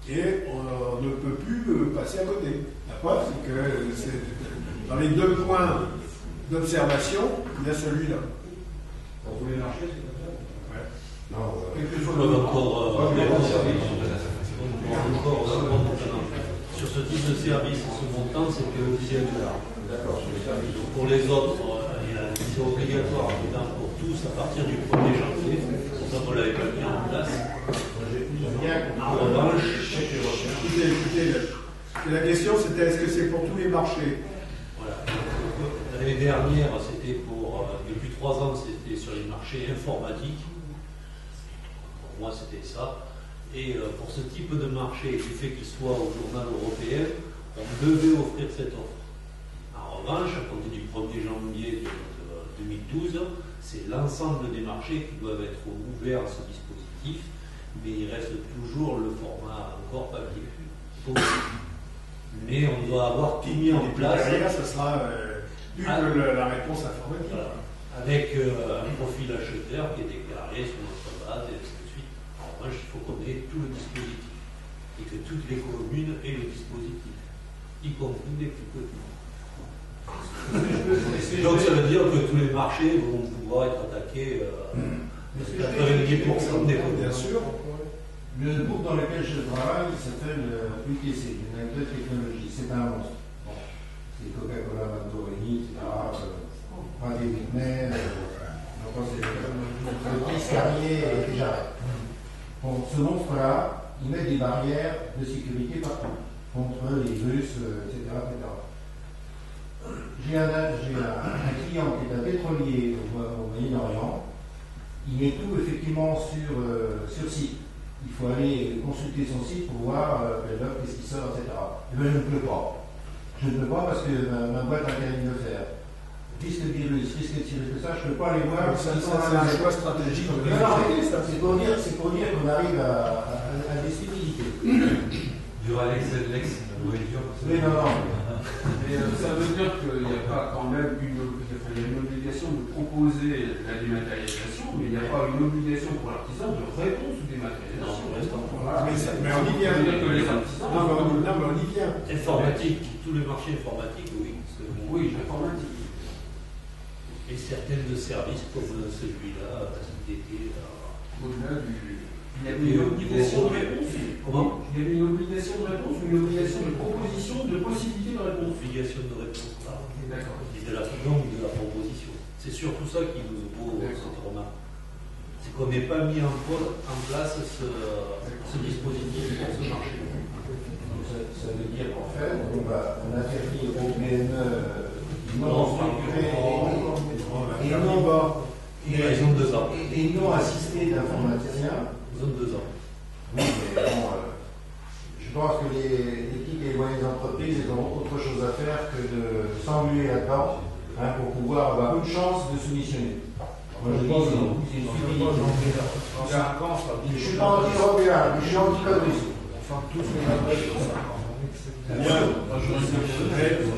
et on, ne peut plus euh, passer à côté. La preuve, c'est que c'est- dans les deux points d'observation, il y a celui-là. Pour tous les marchés, c'est comme ça que Ouais, sur- c'est- ce type de service, ce montant, c'était obligatoire. D'accord, sur les services. Donc pour les autres, euh, il y a mission obligatoire pour tous à partir du 1er janvier. Pour ça, on ne l'avait pas mis en place. En revanche, Écoutez, la question c'était est-ce que c'est pour tous les marchés? Voilà. L'année dernière, c'était pour, euh, depuis trois ans, c'était sur les marchés informatiques. Pour moi, c'était ça. Et euh, pour ce type de marché, du fait qu'il soit au journal européen, on devait offrir cette offre. En revanche, à compter du 1er janvier de, de 2012, c'est l'ensemble des marchés qui doivent être ouverts à ce dispositif, mais il reste toujours le format encore papier. Mais on doit avoir tout mis en place. Derrière, ce sera euh, plus Ah. que la réponse informatique. Voilà. Avec euh, un profil acheteur qui est déclaré sur notre base et ainsi de suite. En revanche, il faut qu'on ait tout le dispositif et que toutes les communes aient le dispositif, y compris les plus petites. Donc ça veut dire que tous les marchés vont pouvoir être attaqués euh, 90% des. Bien sûr. Le groupe dans lequel je travaille il s'appelle euh, UTC, United Technologies. C'est un monstre. Bon. C'est Coca-Cola, Mandorini, etc. Euh, pas des. Euh, donc, c'est le et déjà. Bon, ce monstre-là, il met des barrières de sécurité partout, contre les Russes, euh, etc. J'ai un, client qui est un pétrolier au, au Moyen-Orient. Il met tout effectivement sur, euh, sur site. Il faut aller consulter son site pour voir euh, quelle offre, qu'est-ce qui sort, etc. Et bien, je ne peux pas. Je ne peux pas parce que ma, ma boîte interdit de le faire. Risque de virus, risque de de ça, je ne peux pas aller voir. Ça, ça, c'est un choix stratégique. C'est pour dire, c'est pour dire qu'on arrive à, à, à des stupidité. Duralex, Lex, nourriture. Mais non, non. Mais euh, ça veut dire qu'il n'y a pas quand même une, obli- enfin, il y a une obligation de proposer la dématérialisation, mais il n'y a pas une obligation pour l'artisan de répondre sous dématérialisation. Voilà, mais, ça- mais on y vient. veut dire que les artisans. Non, mais on, non, mais on y vient. Informatique, tous les marchés informatiques, oui. Oui, l'informatique. Et certaines de services comme celui-là, qui était. euh, Au-delà du. Il y avait une au obligation de réponse. Comment? Il y avait une obligation de réponse ou une obligation de proposition, de possibilité de réponse. obligation de réponse là. D'accord. Et de la donc de la proposition. C'est surtout ça qui nous D'accord. cette remarque. C'est qu'on n'ait pas mis en, pla- en place ce, ce dispositif pour ce marché. Donc, ça, ça veut dire qu'en fait, on, va, on interdit aux PME non Non, et Et non, non, Et ont deux ans. Deux ans. Oui, mais bon, euh, je pense que les, les petites et les moyennes entreprises, elles ont autre chose à faire que de s'ennuyer là-dedans hein, pour pouvoir avoir une chance de soumissionner. Moi, je dis, c'est c'est une stupidité. En 5 ans, ça Je suis pas anti-européen, mais je suis anti-communiste. Enfin, tous les matériels sont 5 ans. Bien.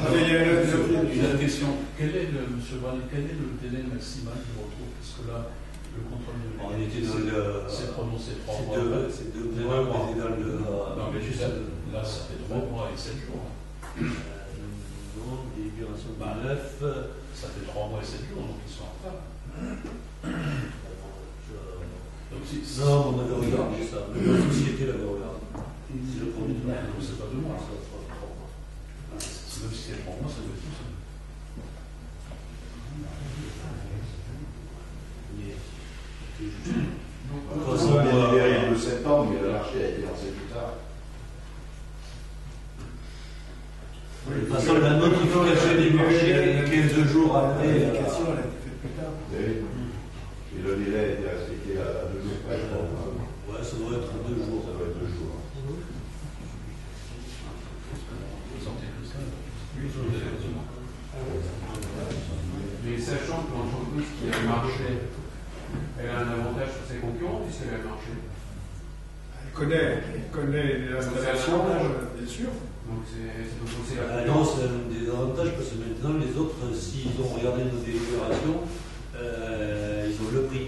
Allez, il y a une question. Quel est le, monsieur Barnier, quel est le délai maximal du retour Parce que là, le contrôle de On était dans le. C'est prononcé trois C'est mois. c'est deux C'est mois, deux mois. on était dans le. Non, mais juste là, ça fait trois mois et sept jours. Non, délibération Bah. 9. Ça fait trois mois et sept jours, donc ils sont en retard. Donc si, Non, on avait regardé ça. La société l'avait regardé. si le premier tour, donc c'est pas deux mois. Ça trois mois. C'est Même si c'est trois mois, ça doit être tout ça. Mais, On euh, le septembre, mais le marché a été lancé plus tard. De toute façon, la notification des marchés, 15 jours après. euh, L'application, elle a été faite plus tard. Et le délai a été respecté à deux jours près, je crois. Ouais, ça doit être deux jours. Ça doit être deux jours. Mais sachant que l'entreprise qui a le marché, elle a un avantage sur ses concurrents puisqu'elle a le marché. Elle connaît, elle connaît l'installation, euh, bien sûr. Donc c'est c'est donc c'est la non, c'est un des avantages parce que maintenant, les autres, s'ils ont regardé nos délibérations, euh, ils ont le prix.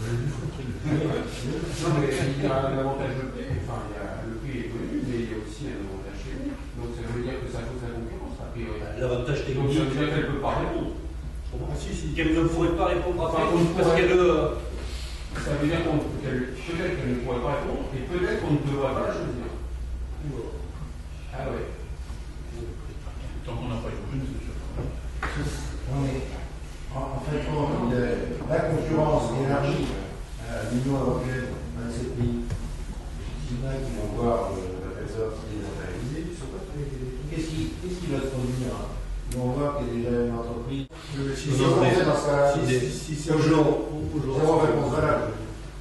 Non, mais il y a un avantage de prix, enfin, il y a, le prix est connu, mais il y a aussi un avantage technique. Donc ça veut dire que ça cause la concurrence, a priori. L'avantage Donc ça veut technique. dire qu'elle ne peut pas répondre. Comment si, si, qu'elle ne pourrait pas répondre Enfin, après, on parce pourrait- qu'elle. euh, Ça veut dire qu'on qu'elle- peut-être qu'elle ne pourrait pas répondre, et peut-être qu'on ne devrait pas la choisir. Ah ouais. Tant qu'on n'a pas eu une, c'est sûr. On est, en, en fait, compte, le- la concurrence élargie à l'Union européenne, 27 pays, il y en a qui vont voir euh, la personne dématérialisée. Qu'est-ce qui, qu'est-ce qui va se produire vont voir qu'il y a déjà une entreprise. Si c'est dans ce cas-là.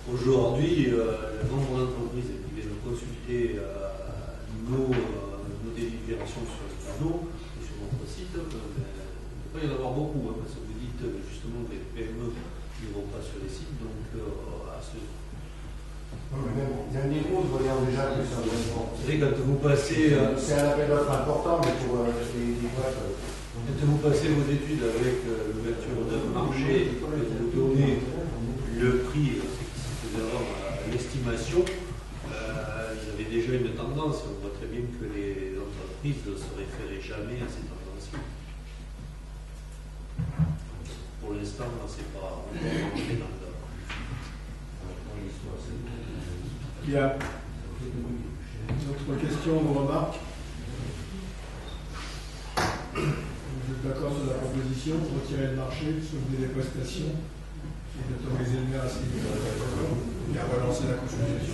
Aujourd'hui, euh, le nombre d'entreprises qui viennent consulter euh, nos, euh, nos délibérations sur le panneau et sur notre site, il ne peut pas y en avoir beaucoup, hein, parce que vous dites justement que les PME ne vont pas sur les sites, donc à ce Non, mais même, même les groupes, voyons déjà que ça. Vous savez, quand vous passez, C'est un appel d'offres important, mais pour les, les boîtes. Quand vous passez vos études avec euh, l'ouverture d'un marché, vous donnez le prix euh, c'est à l'estimation, euh, ils avaient déjà une tendance. On voit très bien que les entreprises ne se référaient jamais à ces tendances-là. Pour l'instant, pas on est pas rentré dans le- Il y a d'autres questions ou remarques Vous êtes d'accord sur la proposition de retirer le marché, soulever les prestations et d'autoriser le maire à se livrer et à relancer la consultation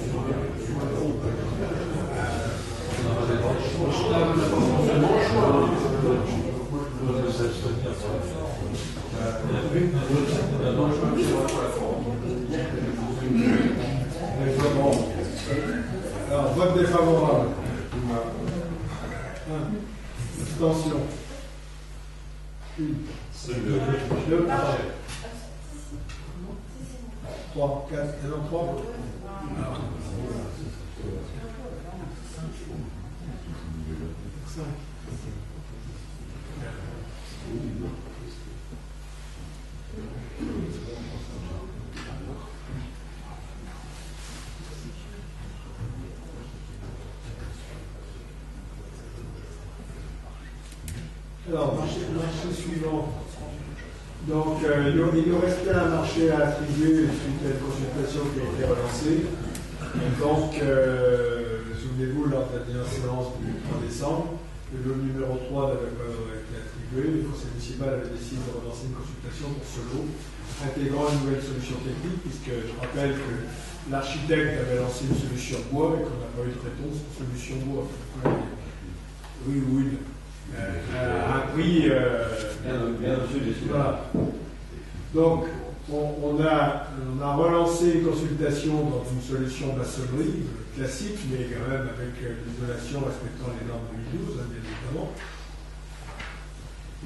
Alors, vote défavorable. Un. Abstention. Une. Deux. Trois. Quatre. Et non, trois. Cinq. Alors, marché, marché Donc, euh, il, nous, il nous restait un marché à attribuer suite à une consultation qui a été relancée. Donc, euh, souvenez-vous, lors de la dernière séance du 3 décembre, le lot numéro 3 n'avait pas été attribué. Le conseil municipal avait décidé de relancer une consultation pour ce lot, intégrant une nouvelle solution technique, puisque je rappelle que l'architecte avait lancé une solution bois et qu'on n'a pas eu de réponse pour solution bois. Oui, oui. Euh, un prix. euh, voilà. Donc, on, on a, on a relancé une consultation dans une solution maçonnerie euh, classique, mais quand même avec euh, l'isolation respectant les normes 2012, hein, bien évidemment.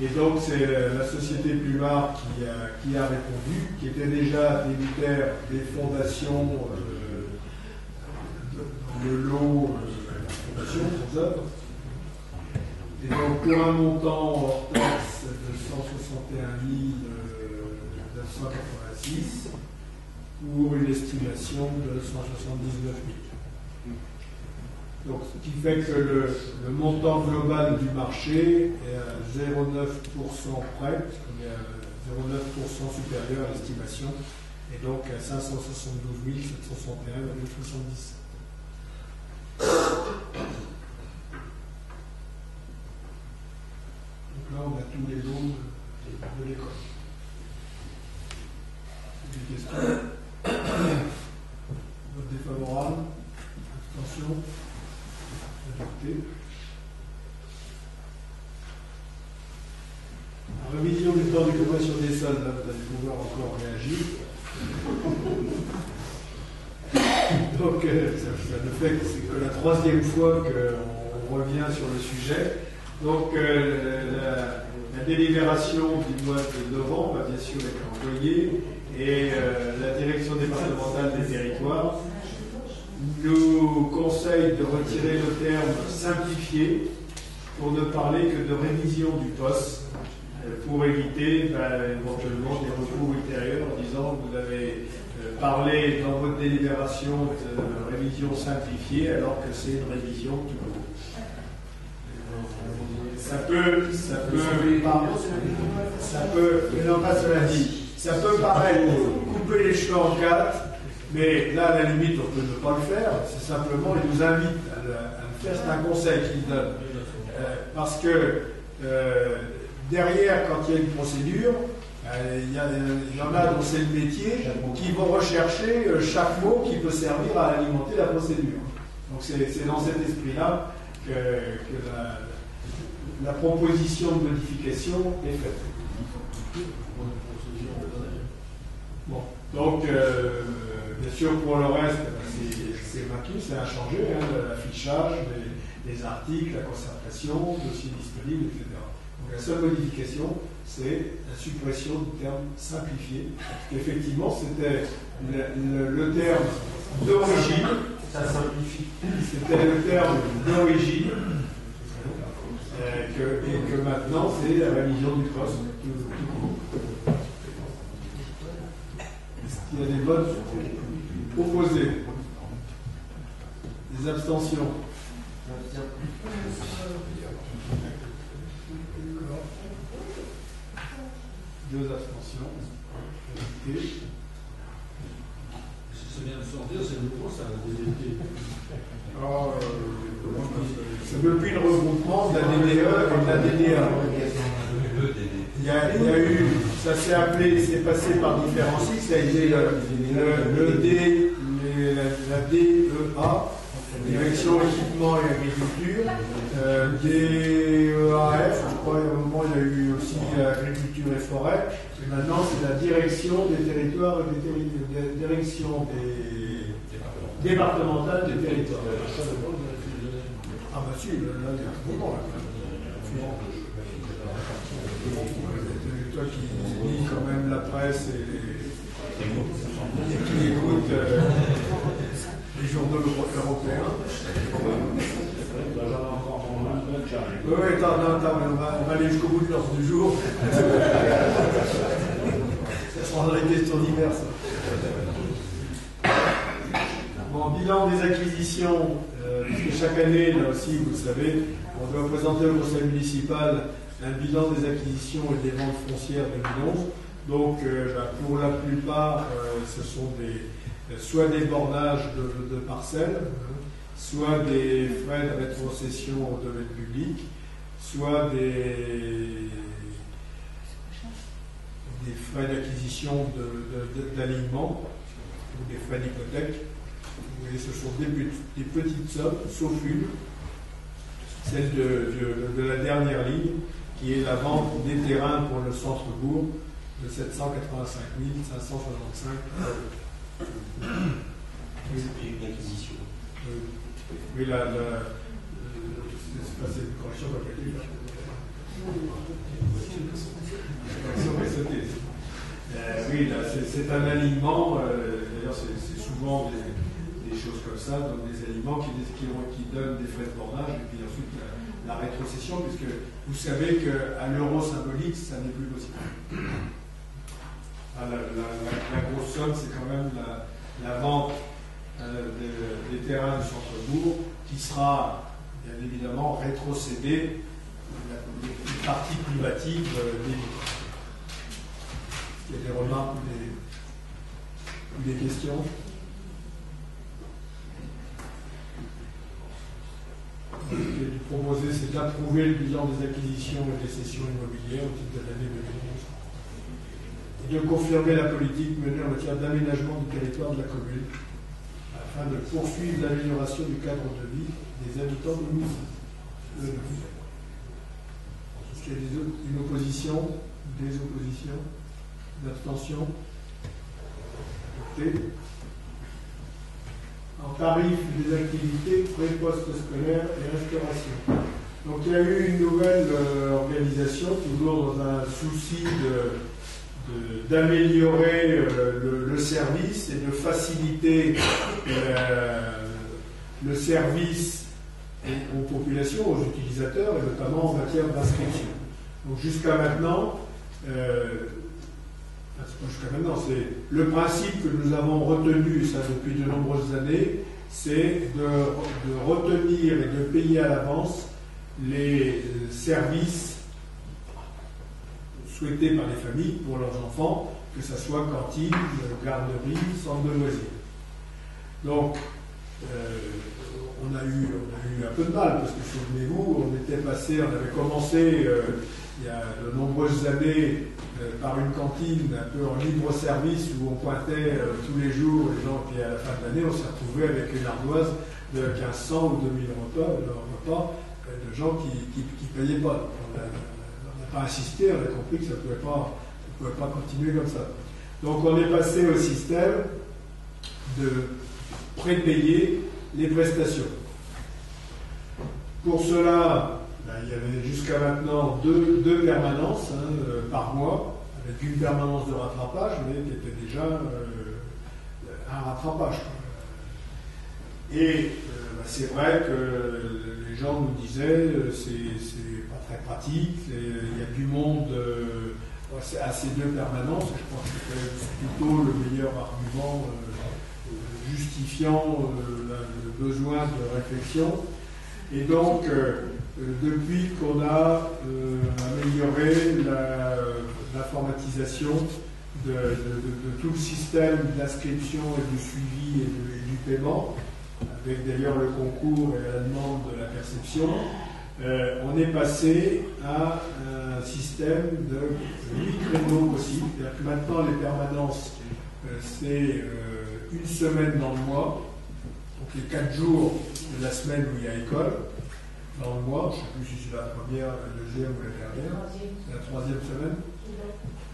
Et donc c'est euh, la société Plumard qui a, qui a répondu, qui était déjà débutaire des fondations euh, dans le lot euh, la fondation sans œuvre. Et donc pour un montant hors taxe de 161 986 pour une estimation de 179 000. Donc, ce qui fait que le, montant global du marché est à 0,9% près, à 0,9% supérieur à l'estimation, et donc à 572 761,77. Là, on a tous les lots de, de l'école. Des questions Vote défavorable Abstention Adopté. Révision du plan d'occupation des sols, là, vous allez pouvoir encore réagir. Donc, euh, ça, ça ne fait que c'est que la troisième fois qu'on revient sur le sujet. Donc, euh, la, délibération du mois de novembre va bien sûr être envoyée et euh, la direction départementale des territoires nous conseille de retirer le terme simplifié pour ne parler que de révision du poste euh, pour éviter ben, éventuellement des recours ultérieurs en disant vous avez parlé dans votre délibération de révision simplifiée alors que c'est une révision tout court. Ça peut, ça peut, ça peut, mais non pas cela dit, ça peut paraître couper les cheveux en quatre, mais là, à la limite, on peut ne pas le faire. C'est simplement, il nous invite à le, à le faire. C'est un conseil qu'il donne. Euh, parce que euh, derrière, quand il y a une procédure, euh, il y, a- il y en a dont c'est le métier qui vont rechercher chaque mot qui peut servir à alimenter la procédure. Donc c'est c'est dans cet esprit-là que, que la, la proposition de modification est faite. Bon, donc, euh, bien sûr, pour le reste, c'est- c'est maintenu, c'est inchangé, hein, l'affichage, les, les articles, la concertation, dossier disponible, etc. Donc, la seule modification, c'est la suppression du terme simplifié. Effectivement, c'était le, le- le terme d'origine, Ça simplifie. c'était le terme d'origine, euh, et que maintenant, c'est la révision du. Est-ce qu'il y a des votes opposés? Des abstentions? Deux abstentions. Et Si c'est bien de sortir, c'est nouveau, ça, la DDT. Euh, c'est depuis le regroupement de la DDE et de la DDA. Il y a, eu, ça s'est appelé, c'est passé par différents cycles, ça a été le, le, D, la, DEA, Direction Équipement et Agriculture, euh, DEAF, je crois, à un moment il y a eu aussi Agriculture et Forêt, et maintenant c'est la Direction des territoires et des terri- des- Direction des départementales des territoires. Ah bah si, là, là, il y a un moment là. Toi qui lis quand même la presse et, les- et qui écoute euh, les journaux européens. Oui, oui, attends, non, attends, mais on va, on va aller jusqu'au bout de l'ordre du jour. Ça sera dans les questions diverses. Bon, bilan des acquisitions, euh, puisque chaque année, là aussi, vous le savez, on doit présenter au conseil municipal un bilan des acquisitions et des ventes foncières 2011. Donc, euh, bah, pour la plupart, euh, ce sont soit des bornages de, parcelles, soit des frais de rétrocession au domaine public, soit des, frais d'acquisition de, de- de- ou des frais d'hypothèque. Vous voyez, ce sont des, pet- des petites sommes, sauf une, celle de, de- de la dernière ligne, qui est la vente des terrains pour le centre-bourg, de 785 565 C'est une acquisition. Oui, la, la, euh, c'est cette correction. Euh, oui, là, c'est un alignement, euh, d'ailleurs c'est c'est souvent des, des choses comme ça, donc des aliments qui, donnent des frais de bornage et puis ensuite la, rétrocession, puisque vous savez qu'à l'euro symbolique, ça n'est plus possible. Ah, la, grosse somme, c'est quand même la, vente euh, de- des terrains du centre-bourg qui sera bien évidemment rétrocédée une partie privative euh, des. Il y a des remarques ou des questions Ce qui est proposé, c'est d'approuver le bilan des acquisitions et des cessions immobilières au titre de l'année 2011 et de confirmer la politique menée en matière d'aménagement du territoire de la commune afin de poursuivre l'amélioration du cadre de vie des habitants de Moussy. Est-ce qu'il y a une opposition Des oppositions D'abstention Adopté. En tarif des activités pré-poste scolaire et restauration. Donc il y a eu une nouvelle euh, organisation, toujours dans un souci d'améliorer euh, le, le service et de faciliter euh, le service aux, aux populations, aux utilisateurs, et notamment en matière d'inscription. Donc jusqu'à maintenant, le principe que nous avons retenu, ça depuis de nombreuses années, c'est de, retenir et de payer à l'avance les services souhaités par les familles pour leurs enfants, que ce soit cantine, garderie, centre de loisirs. Donc, euh, on, a eu, un peu de mal, parce que souvenez-vous, on était passé, on avait commencé euh, il y a de nombreuses années par une cantine un peu en libre service où on pointait euh, tous les jours les gens, puis à la fin de l'année, on s'est retrouvé avec une ardoise de 1500 ou 2000 repas, euh, de gens qui ne payaient pas. On n'a pas insisté, on a compris que ça ne pouvait, pas- pouvait pas continuer comme ça. Donc on est passé au système de prépayer les prestations. Pour cela, il y avait jusqu'à maintenant deux, permanences hein, euh, par mois, avec une permanence de rattrapage, mais qui était déjà euh, un rattrapage. Et euh, ben, c'est vrai que les gens nous disaient c'est pas très pratique, il y a du monde à ces deux permanences, je pense que c'était plutôt le meilleur argument justifiant le besoin de réflexion. Et donc, depuis qu'on a euh, amélioré la- l'informatisation de, de- de- de tout le système d'inscription et du suivi et, de- du paiement, avec d'ailleurs le concours et la demande de la perception, euh, on est passé à un système de 8 créneaux possibles. C'est-à-dire que maintenant, les permanences, euh, c'est euh, une semaine dans le mois, donc les 4 jours de la semaine où il y a école, dans le mois, je ne sais plus si c'est la première, la deuxième ou la dernière, c'est la troisième semaine.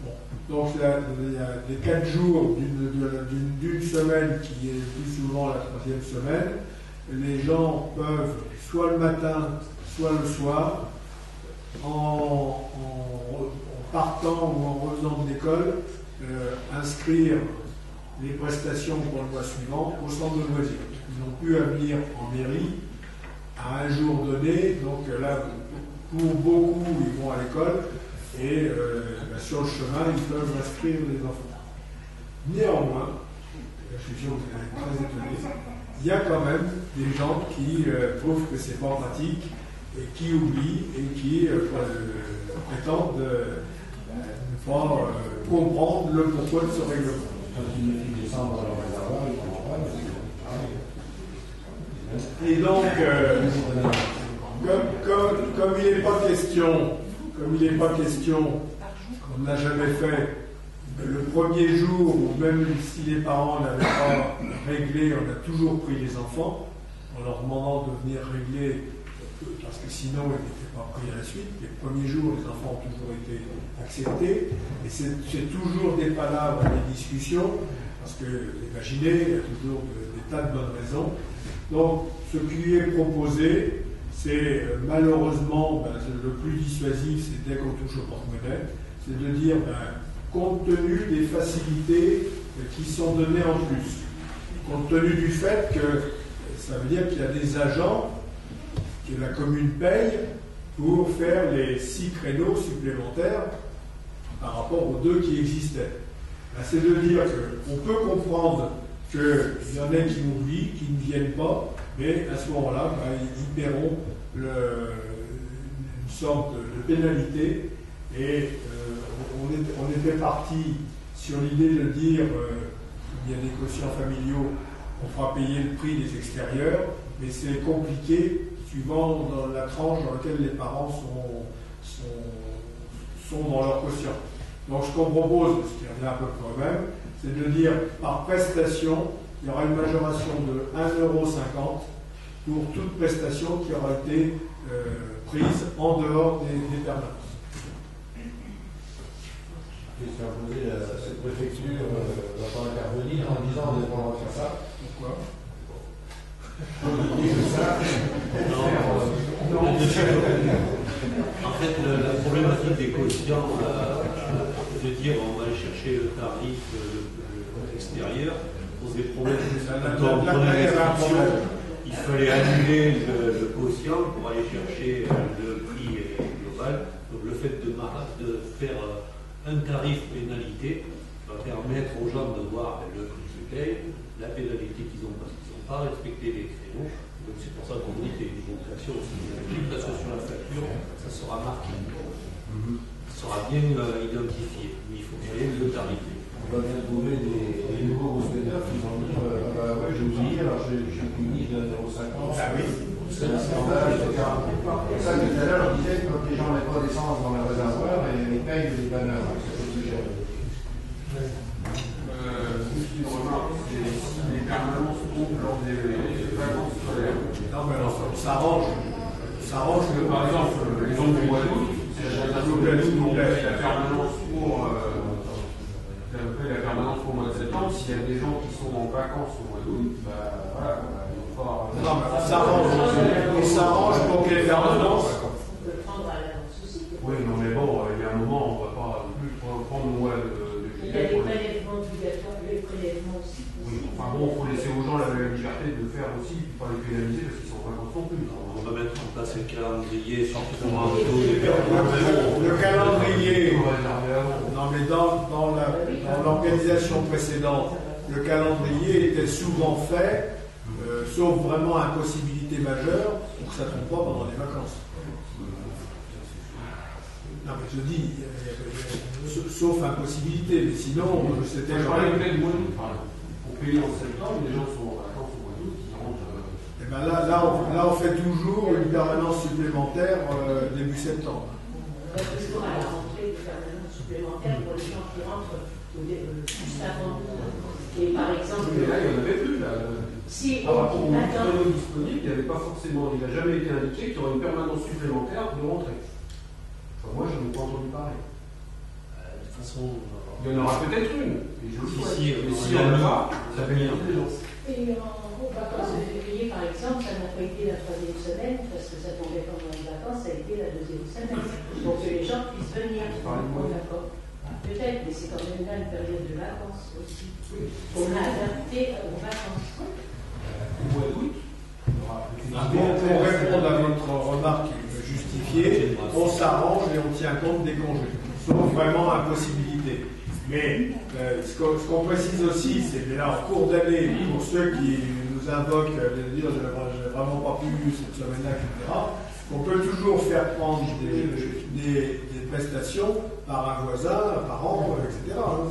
Bon. Donc il y a- les 4 jours d'une- semaine qui est plus souvent la troisième semaine, les gens peuvent, soit le matin, soit le soir, en partant ou en revenant de l'école, euh, inscrire les prestations pour le mois suivant au centre de loisirs. Ils n'ont plus à venir en mairie à un jour donné, donc euh, là, pour beaucoup, ils vont à l'école et euh, ben, sur le chemin, ils peuvent inscrire les enfants. Néanmoins, je suis sûr que vous très étonnés, il y a quand même des gens qui euh, trouvent que c'est pas pratique et qui oublient et qui euh, prétendent ne pas comprendre le pourquoi de ce règlement descendre dans le réservoir, il ne comprend pas. Et donc, euh, comme, il n'est pas question, comme il n'est pas question, on n'a jamais fait, le premier jour, ou même si les parents n'avaient pas réglé, on a toujours pris les enfants, en leur demandant de venir régler parce que sinon il n'était pas pris à la suite. Les premiers jours, les enfants ont toujours été acceptés, et c'est toujours des palabres, des discussions, parce que, imaginez, il y a toujours de- des tas de bonnes raisons. Donc, ce qui est proposé, c'est euh, malheureusement ben, le plus dissuasif, c'est dès qu'on touche au porte-monnaie, c'est de dire, ben, compte tenu des facilités euh, qui sont données en plus, compte tenu du fait que euh, ça veut dire qu'il y a des agents que la commune paye pour faire les six créneaux supplémentaires par rapport aux deux qui existaient. Ben, c'est de dire qu'on peut comprendre qu'il y en a qui oublient, qui ne viennent pas, mais à ce moment-là, ben, ils paieront une sorte de pénalité. Et euh, on, était parti sur l'idée de dire euh, il y a des quotients familiaux, on fera payer le prix des extérieurs, mais c'est compliqué suivant la tranche dans laquelle les parents sont, sont dans leur quotient. Donc ce qu'on propose, ce qui revient à peu près au même, c'est de dire par prestation, il y aura une majoration de 1,50€ pour toute prestation qui aura été euh, prise en dehors des, des permanences. Question posée, la- cette préfecture ne va pas intervenir en disant on va faire ça. Pourquoi? On dit que ça. En fait, le- la problématique des quotients, euh, euh, dire on va aller chercher le tarif euh, extérieur, pose des problèmes. Quand on prenait il fallait annuler le, le quotient pour aller chercher euh, le prix euh, global. Donc le fait de, faire un tarif pénalité va permettre aux gens de voir ben, le prix qu'ils payent, la pénalité qu'ils ont parce qu'ils n'ont pas respecté les créneaux. Donc c'est pour ça qu'on dit qu'il y a une vocation aussi parce que sur la facture, ça sera marqué. Ça sera bien euh, identifié. Le tarif. On va bien trouver des, des nouveaux mousquetaires qui vont dire euh, ah bah ouais, j'ai oublié, alors j'ai puni de 1,50€. Ah oui. C'est un scandale, etc. C'est ça que tout à l'heure, on disait quand les gens mettent pas d'essence dans leur réservoir, et ils payent les cher. Euh, juste une remarque, c'est si les permanences tombent lors des vacances scolaires. Non, mais alors, ça s'arrange. Ça s'arrange Parce que, par exemple, l'exemple du mois d'août, c'est la permanence pour euh, la permanence pour le mois de septembre. S'il y a des gens qui sont en vacances au mois d'août, bah voilà, ils vont pas. Non, mais on s'arrange. On s'arrange pour que les permanences. Le. Oui, non, mais bon, il y a un moment, on va pas non plus prendre le mois de, de Il y a juillet. les prélèvements obligatoires, les prélèvements aussi. Oui, enfin bon, il faut laisser aux gens la, liberté de le faire aussi, puis pas les pénaliser parce qu'ils sont en vacances non plus. On va mettre en place un calendrier Le, des permanences. le calendrier. Non, mais dans, l'organisation précédente, le calendrier était souvent fait, euh, sauf vraiment impossibilité majeure, pour que ça ne tombe pas pendant les vacances. Non, mais je dis, y a- sauf impossibilité, mais sinon, euh, c'était Je quand parlais mois d'août. Pour payer en septembre, les gens sont en vacances au mois d'août, ils rentrent. euh, Eh ben là, là, on, là, on fait toujours une permanence supplémentaire euh, début septembre. On supplémentaires pour les gens qui rentrent au dé- euh, juste avant nous. Et par exemple, Mais là, il n'y en avait plus. Là. si Par rapport au Attends. créneau disponible, il n'y avait pas forcément, il n'a jamais été indiqué qu'il y aurait une permanence supplémentaire de rentrée. Enfin, moi, je n'ai pas entendu parler. Euh, De toute façon, euh, Il y en aura peut-être une, et je le Si, souhaite. si, Mais on si on l'a pas, ça On les gens. Et en aux vacances de février, par exemple, ça n'a pas été la troisième semaine, parce que ça tombait pendant ça a été la deuxième semaine. Pour que les gens puissent venir. Moi. D'accord. Peut-être, mais c'est quand même là une période de vacances aussi. On a adapté aux vacances. Au mois d'août, il y aura Ah, Pour, pour répondre à votre remarque justifiée, on s'arrange et on tient compte des congés, sauf vraiment impossibilité. Mais euh, ce qu'on ce qu'on précise aussi, c'est que là, en cours d'année, pour ceux qui nous invoquent euh, de dire je n'ai vraiment pas pu cette semaine-là, etc., on peut toujours faire prendre des, des- des prestations par un voisin, un parent, etc. hein.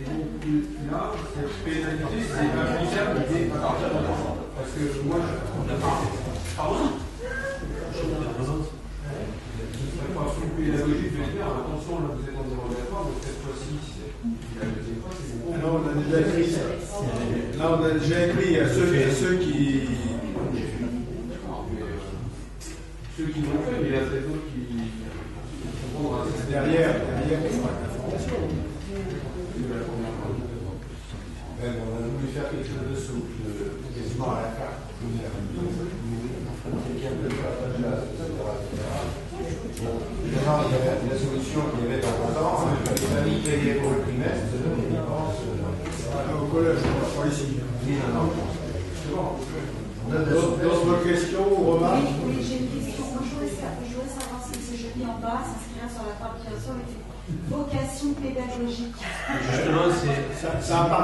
Et donc là, cette pénalité, c'est applicable dès partir de l'enfant. Parce que moi, je. Pardon sous pédagogique de dire attention, là vous êtes en dérogatoire, donc cette fois-ci, c'est la. Là, on a déjà écrit ça. Là, on a déjà écrit à ceux, à ceux qui, derrière.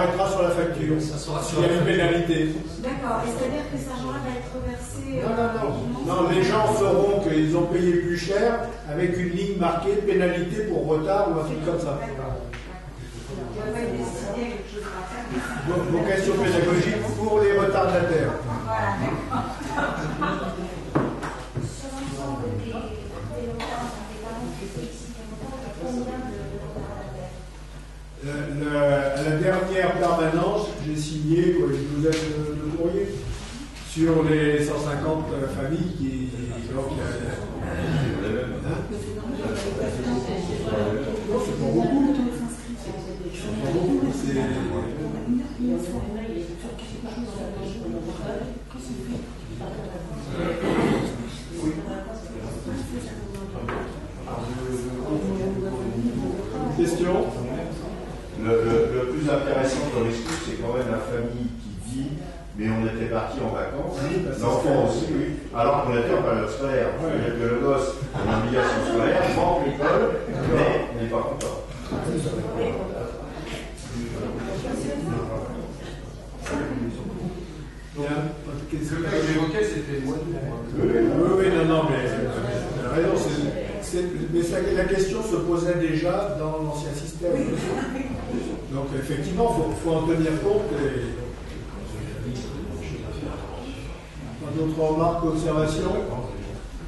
Apparaîtra sur la facture. ça sera sur y a la une pénalité. D'accord. Et c'est-à-dire que cet argent-là va être reversé Non, non, non. euh, Non, les gens sauront qu'ils ont payé plus cher avec une ligne marquée pénalité pour retard ou un truc comme ça. Il va pas quelque chose Vocation pédagogique pour les retardataires. Voilà, d'accord. Sur l'ensemble des, des locaux, des parents qui sollicitent les locaux, il y a combien de retardataires Le- le- à la dernière permanence, j'ai signé quoi, une douzaine de, de courriers sur les 150 familles qui. Donc, c'est pas beaucoup. C'est pas beaucoup. C'est. Question Le, le- le plus intéressant dans l'excuse, c'est quand même la famille qui dit mais on était parti en vacances, Oui, bah, c'est l'enfant ce aussi, oui, alors qu'on était en période scolaire. Ouais. C'est-à-dire que le gosse a une obligation scolaire, il manque l'école, mais il n'est pas content. Bien. Qu'est-ce Le que- cas que j'évoquais, c'était le mois d'août. Oui, oui, non, non, mais euh, la raison, c'est- c'est- mais ça- la question se posait déjà dans l'ancien système. Donc effectivement, il faut, faut en tenir compte. Et... Pas d'autres remarques, observations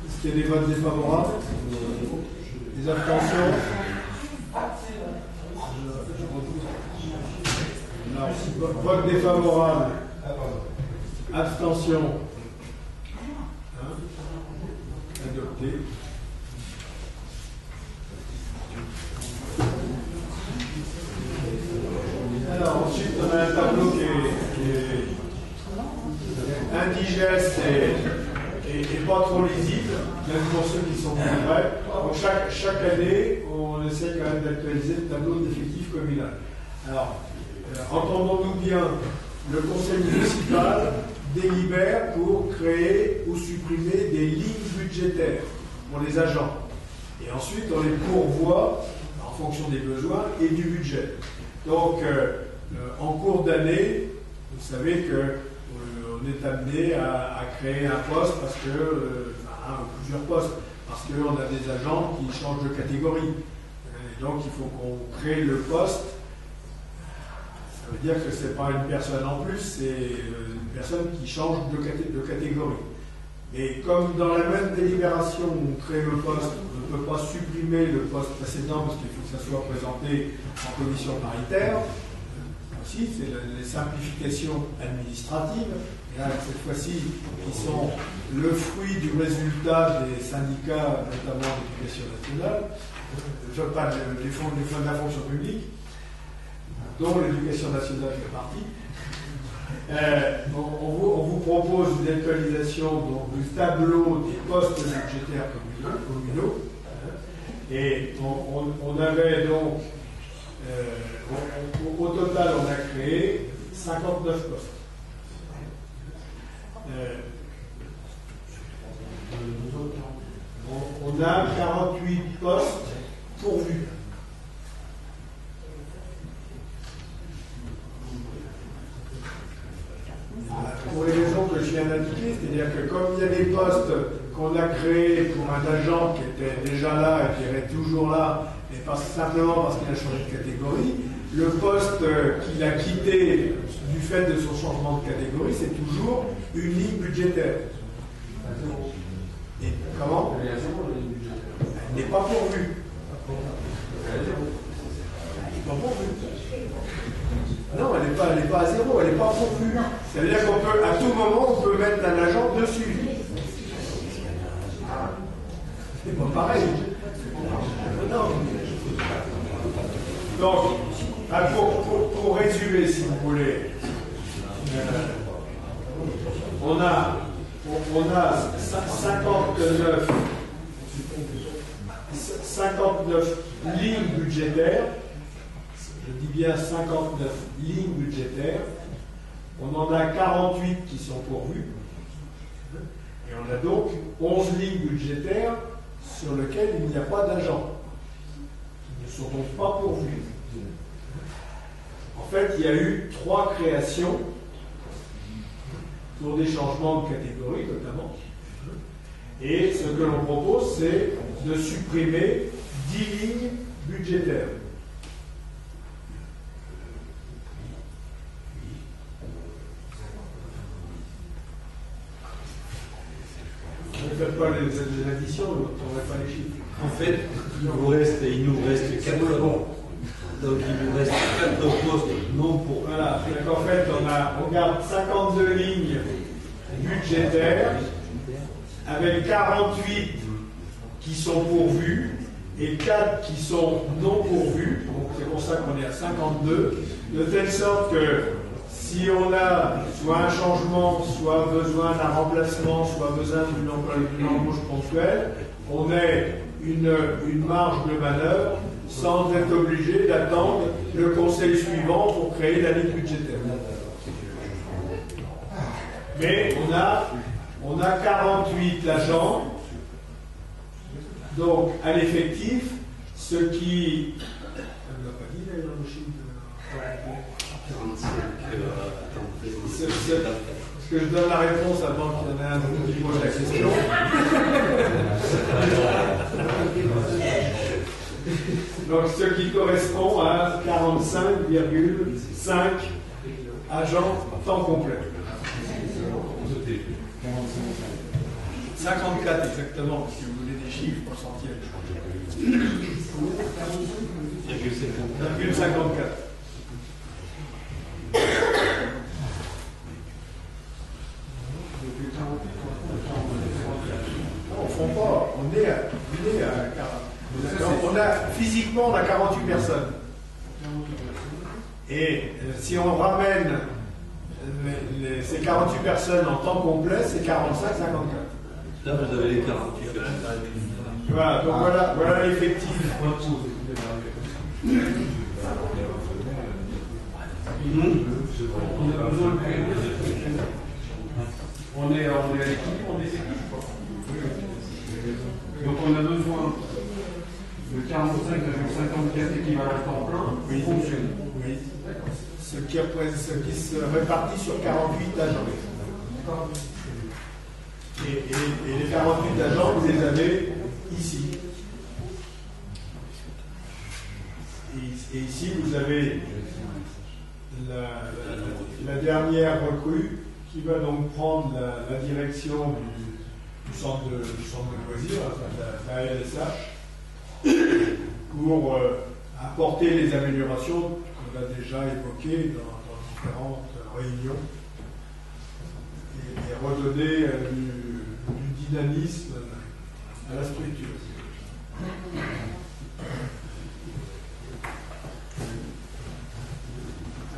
Est-ce qu'il y a des votes défavorables Des abstentions Alors, si vo- vote défavorable, Ah, pardon. abstention. Hein Alors ensuite on a un tableau qui est, indigeste et, pas trop lisible, même pour ceux qui sont vrais. Donc chaque, chaque année, on essaie quand même d'actualiser le tableau d'effectifs communal. Alors, euh, entendons-nous bien, le conseil municipal délibère pour créer ou supprimer des lignes budgétaires pour les agents. Et ensuite, on les pourvoit en fonction des besoins et du budget. Donc, euh, euh, en cours d'année, vous savez que euh, on est amené à, créer un poste parce que, plusieurs postes, parce qu'on a des agents qui changent de catégorie. Et donc, il faut qu'on crée le poste. Ça veut dire que ce n'est pas une personne en plus, c'est une personne qui change de catégorie. Et comme dans la même délibération, on crée le poste, on ne peut pas supprimer le poste précédent parce qu'il faut que ça soit présenté en commission paritaire. Aussi, c'est les simplifications administratives. Et là, cette fois-ci, qui sont le fruit du résultat des syndicats, notamment l'éducation nationale, euh, enfin, pas le- des fonds, des fonds de la fonction publique, dont l'éducation nationale fait partie. Euh, on, vous, propose une actualisation donc, du tableau des postes budgétaires communaux. hein. et on, avait donc, euh, au, total, on a créé 59 postes. Euh, on a 48 postes pourvus. Pour les raisons que je viens d'indiquer, c'est-à-dire que comme il y a des postes qu'on a créés pour un agent qui était déjà là et qui est toujours là, et pas simplement parce qu'il a changé de catégorie, le poste euh, qu'il a quitté du fait de son changement de catégorie, c'est toujours une ligne budgétaire. Et comment? Elle n'est pas pourvue. Elle n'est pas pourvue. Non, elle n'est pas, elle pas à zéro, elle n'est pas pourvue. C'est-à-dire qu'on peut, à tout moment, on peut mettre un agent dessus. C'est pas pareil. Donc, ah, pour, pour- pour résumer, si vous voulez, on a, on, a cin- 59, 59 lignes budgétaires, je dis bien 59 lignes budgétaires, on en a 48 qui sont pourvues, et on a donc 11 lignes budgétaires sur lesquelles il n'y a pas d'agent, qui ne sont donc pas pourvus. En fait, il y a eu trois créations pour des changements de catégorie notamment. Et ce que l'on propose, c'est de supprimer 10 lignes budgétaires. Ne faites pas les, ne trouverez pas les chiffres. En fait, il nous reste, il nous reste quatre Donc il nous reste quatre postes non pour Voilà, donc en fait, on, a, on garde 52 lignes budgétaires avec 48 qui sont pourvues et 4 qui sont non pourvues. Donc c'est pour ça qu'on est à 52. De telle sorte que si on a soit un changement, soit besoin d'un remplacement, soit besoin d'une emploi- d'une embauche ponctuelle, on ait une, une marge de manœuvre sans être obligé d'attendre le conseil suivant pour créer la ligne budgétaire. Mais on a, on a 48 agents, donc à l'effectif, ce qui. Elle ne l'a pas dit, dans le chiffre de- 45. attends, C'est- que je donne la réponse avant qu'il y en ait un qui pose la question. Donc ce qui correspond à 45,5 agents temps complet. 54 exactement, si vous voulez des chiffres pourcentiels. 54. Non, au fond pas. On est à, on est à 40. Donc, on a, physiquement, on a 48 personnes. Et euh, si on ramène euh, les- les- ces 48 personnes en temps complet, c'est 45-54. Là, vous avez les 48. Voilà, donc voilà, voilà l'effectif. On. On est, on est à l'équilibre des équipes. quoi. Donc on a besoin de 45,54 équivalents temps plein pour fonctionner. Oui. Ce qui, représente- ce qui se répartit sur 48 agents. Et, et- et les 48 agents, vous les avez ici. Et, et ici, vous avez la, dernière recrue qui va donc prendre la, la direction du, du centre de, du centre de loisirs, la, la LSH, pour euh, apporter les améliorations qu'on a déjà évoquées dans, différentes réunions et, redonner euh, du, du dynamisme à la structure.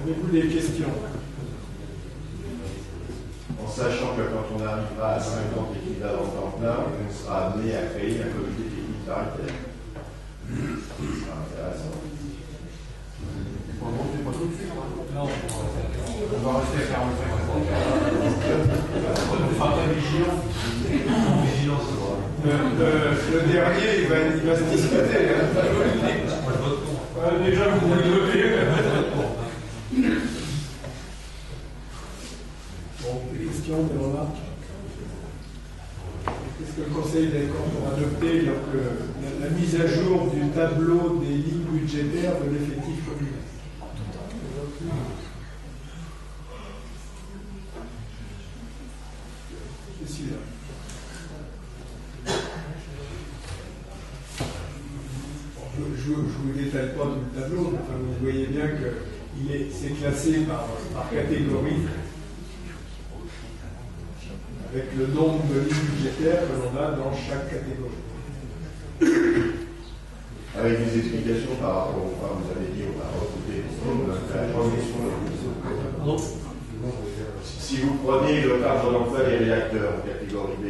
Avez-vous des questions? En sachant que quand on arrivera à 50 équivalents temps plein, on sera amené à créer un comité technique paritaire. Ce sera intéressant. Pour le moment, c'est pas tout de suite. hein. Non. On va rester à 45 On sera très vigilant. Vigilance, c'est vrai. Le, dernier, il va, il va se discuter. hein. Déjà, vous vous notez. Bon, des questions, des remarques Qu'est-ce que le Conseil aura adopté donc, euh, la, la mise à jour du tableau c'est classé par, catégorie avec le nombre de lignes budgétaires que l'on a dans chaque catégorie. Avec des explications par rapport au enfin, vous avez dit, on a recouper la transmission de la Si vous prenez le cadre d'emploi des réacteurs en catégorie B,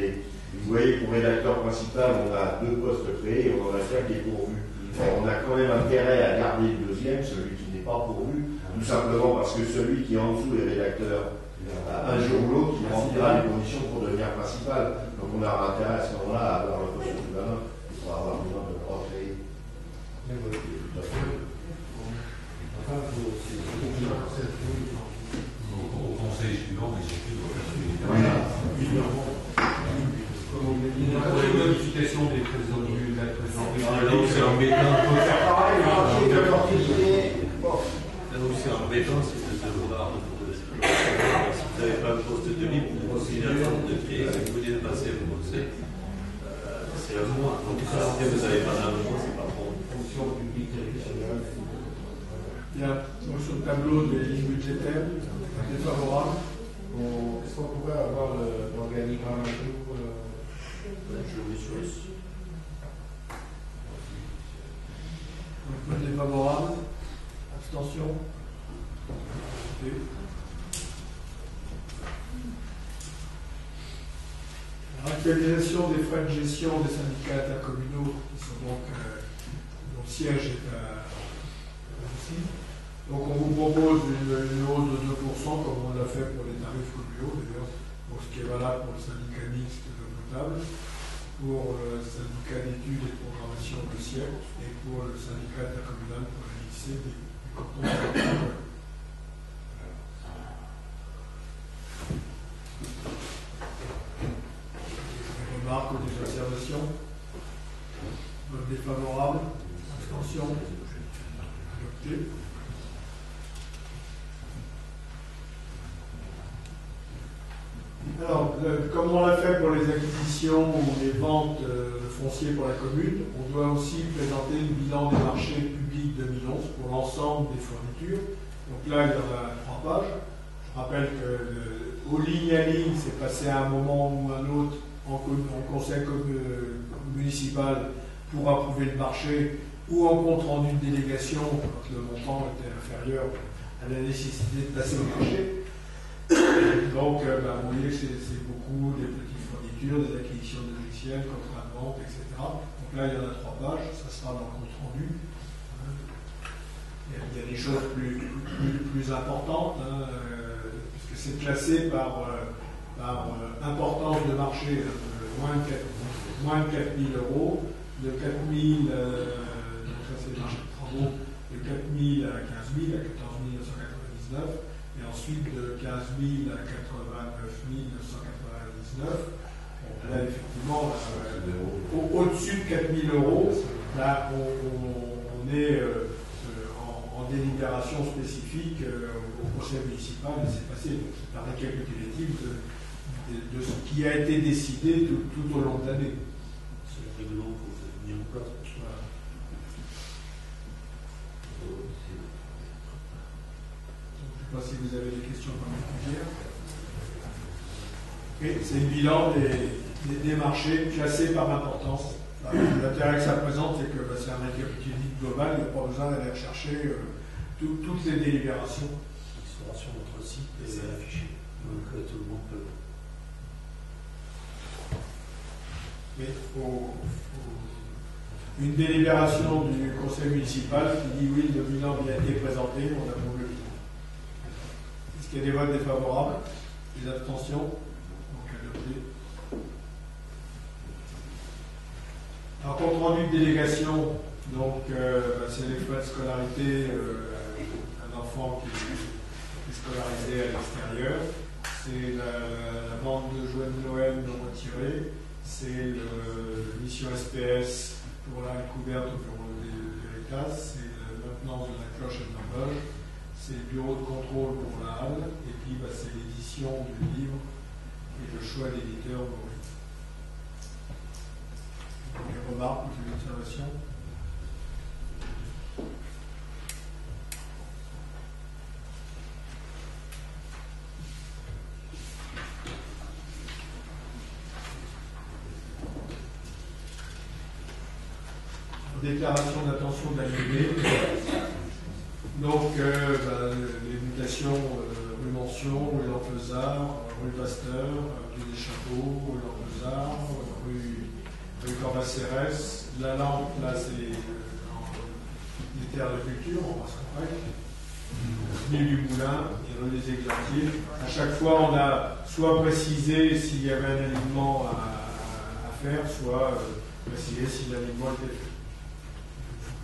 vous voyez pour rédacteur principal, on a deux postes créés et on en a quatre qui est pourvu. On a quand même intérêt qui n'est pas pourvu, tout simplement parce que celui qui est en dessous est rédacteur, un jour ou l'autre, il remplira les conditions pour devenir principal. Donc on aura intérêt à ce moment-là à avoir le poste sous la main pour avoir besoin de le recréer. Au conseil suivant, mais surtout au Il y a pour les modifications des trésoriers, de la trésorerie. Ah, là où c'est embêtant, On peut faire pareil, hein, j'ai de l'opportunité. Bon. là c'est de devoir, si vous n'avez pas un poste de libre, vous continuez à de créer, si vous voulez passer conseil, euh, c'est un mois. Donc, si vous n'avez pas mois, c'est pas bon. Fonction publique territoriale. Bien, donc sur le tableau des lignes budgétaires, défavorable. Est-ce qu'on pourrait avoir l'organigramme un jour euh, Je vous souhaite. Donc, vote défavorable. Abstention? La Actualisation des frais de gestion des syndicats intercommunaux qui sont donc, euh, dont le siège est à ici. Donc on vous propose une, une hausse de 2%, comme on l'a fait pour les tarifs communaux d'ailleurs, pour ce qui est valable pour le syndicat mixte de potable, pour le syndicat d'études et de programmation de siècle et pour le syndicat intercommunal pour la lycée des, des cantons de la Des remarques ou des observations? Vote défavorable Abstention. Alors, le- comme on l'a fait pour les acquisitions ou les ventes euh, de fonciers pour la commune, on doit aussi présenter le bilan des marchés publics 2011 pour l'ensemble des fournitures. Donc là, il y en a trois pages. Je rappelle que aux lignes à ligne, c'est passé à un moment ou un autre en, co- en conseil euh, municipal pour approuver le marché ou en compte rendu de délégation quand le montant était inférieur à la nécessité de passer au marché. Donc, euh, bah, vous voyez que c'est beaucoup des petites fournitures, des acquisitions de logiciels, contrats de vente, etc. Donc là, il y en a trois pages, ça sera dans le compte rendu. Il y a, des choses plus, importantes, hein, c'est classé par, euh, par euh, importance de marché, hein, de moins, de 4, moins de 4 000 euros, de 4 000, euh, donc ça c'est le marché de travaux, de 4 000 à 15 000, à 14 999 et ensuite de 15 000 à 89 999. Bon, là, effectivement, euh, au- au-dessus de 4 000 euros, là, on, on- on est euh, euh, en, délibération spécifique euh, au conseil municipal c'est passé. Donc, C'est un récapitulatif de, de- de ce qui a été décidé tout, tout au long de l'année. C'est le règlement que vous avez mis en place. Voilà. Je ne sais pas si vous avez des questions particulières. C'est le bilan des, des- des marchés classés par importance. L'intérêt que ça présente, c'est que bah, c'est un récapitulatif global, il n'y a pas besoin d'aller rechercher euh, tout- toutes les délibérations. Il sera sur notre site et affiché. Donc euh, tout le monde peut. Mais faut- faut- une délibération du conseil municipal qui dit oui, le bilan a été présenté, on approuve le bilan. Est-ce qu'il y a des votes défavorables Des abstentions Donc adopté. Un compte rendu de délégation, donc euh, bah, c'est les frais de scolarité, euh, un enfant qui est scolarisé à l'extérieur. C'est la, vente de jouets de Noël non. C'est le mission SPS pour la couverte au bureau de. C'est la maintenance de la cloche et de. C'est le bureau de contrôle pour la halle. Et puis bah, c'est l'édition du livre et le choix d'éditeur. Des remarques ou des observations? Déclaration d'intention d'annuler. Donc, euh, bah, les mutations euh, rue Mention, rue L'Orfezard, rue Pasteur, rue des Chapeaux, rue L'Orfezard, rue, rue Corbacérès. La lampe, là, c'est euh, les terres de culture, on passe après. Avenue du Moulin et rue des Éclatiers. À chaque fois, on a soit précisé s'il y avait un alignement à, à faire, soit euh, précisé si l'alignement était fait.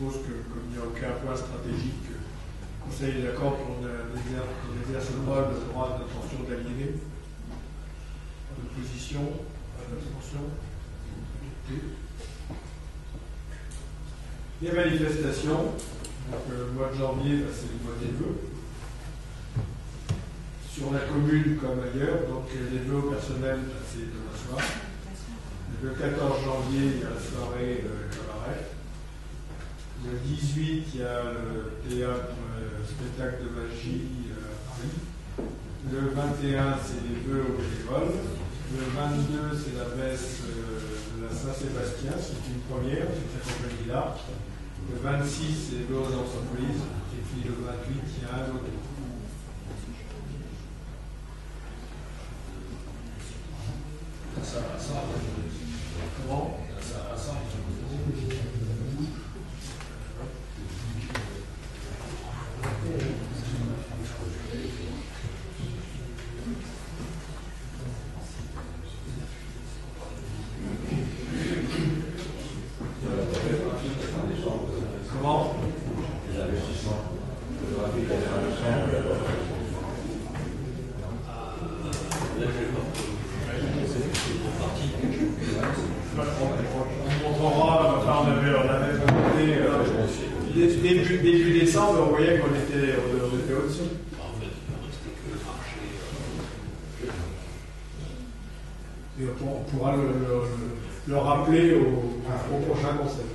Je suppose que, comme il n'y a aucun point stratégique, le Conseil est d'accord qu'on euh, exerce, exerce le droit, d'intention d'aliéner. D'opposition, d'abstention. Adopté. Les manifestations, donc euh, le mois de janvier, bah, c'est le mois des vœux. Sur la commune comme ailleurs, donc euh, les vœux personnels, bah, c'est demain soir. Le 14 janvier, il y a la soirée euh, cabaret. Le 18, il y a le théâtre euh, spectacle de magie euh, à Paris. Le 21, c'est les vœux aux bénévoles. Le 22, c'est la messe euh, de la Saint-Sébastien, c'est une première, c'est cette compagnie-là. Le 26, c'est les vœux aux entreprises. Et puis le 28, il y a un autre. Ça, ça, Comment ça, ça, Comment Là, je vais pas. C'est parti. On montrera, enfin on avait, on avait noté, euh, dé- début, début décembre, on voyait qu'on était, on on était au-dessus. En fait, il ne restait que le marché. euh, Et on, on pourra le, le- le rappeler au, au prochain conseil.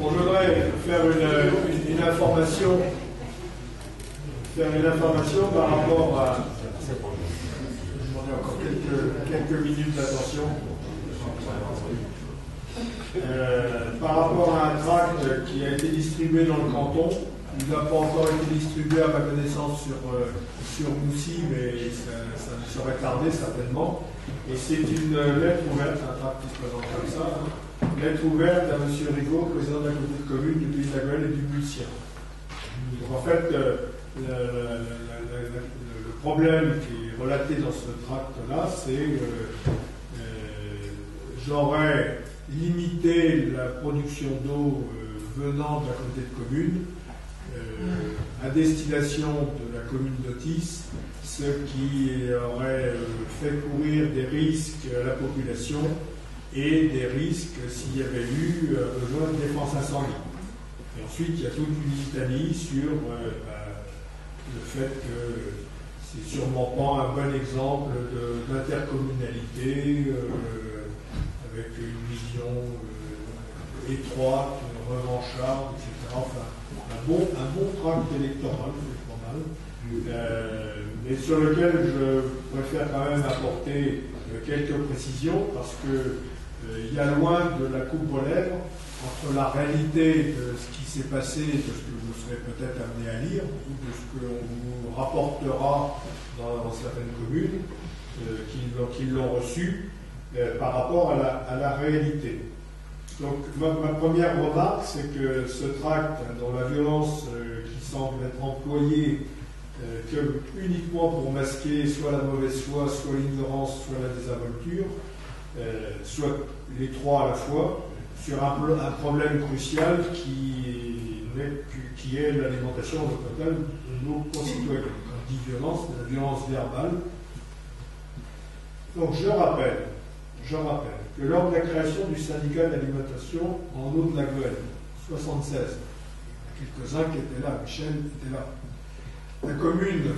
Bon, je voudrais faire une, une- une information, faire une information par rapport à. Je vais demander encore quelques, quelques minutes d'attention. Euh, par rapport à un tract qui a été distribué dans le canton, il n'a pas encore été distribué à ma connaissance sur, euh, sur Moussy, mais ça, ça ne saurait tarder certainement. Et c'est une lettre ouverte, un tract qui se présente comme ça. hein. Lettre ouverte à M. Rigaud, président de la communauté de communes du Pays de la Gueule et du Mulcien. Donc en fait, euh, le, le- le- le- le problème qui est relaté dans ce tract-là, c'est euh, euh, j'aurais limité la production d'eau euh, venant de la communauté de communes euh, à destination de la commune d'Otis, ce qui aurait euh, fait courir des risques à la population risques s'il y avait eu euh, besoin de défense incendie. Et ensuite, il y a toute une litanie sur euh, bah, le fait que c'est sûrement pas un bon exemple d'intercommunalité euh, avec une vision étroite, revancharde, etc. Enfin, un bon, un bon tract électoral, c'est pas mal. Mais sur lequel je préfère quand même apporter quelques précisions parce que il y a loin de la coupe aux lèvres entre la réalité de ce qui s'est passé, de ce que vous serez peut-être amené à lire, ou de ce que l'on vous rapportera dans, dans certaines communes euh, qui, l'ont- reçu, euh, par rapport à la, réalité. Donc ma, première remarque, c'est que ce tract, dont la violence euh, qui semble être employée euh, que uniquement pour masquer soit la mauvaise foi, soit l'ignorance, soit la désinvolture, euh, soit les trois à la fois, sur un, problème crucial qui, est l'alimentation au total de nos concitoyens. Quand dis violence, la violence verbale. Donc je rappelle, je rappelle que lors de la création du syndicat d'alimentation en eau de la Gueule, 76, il y a quelques-uns qui étaient là, Michel était là. La commune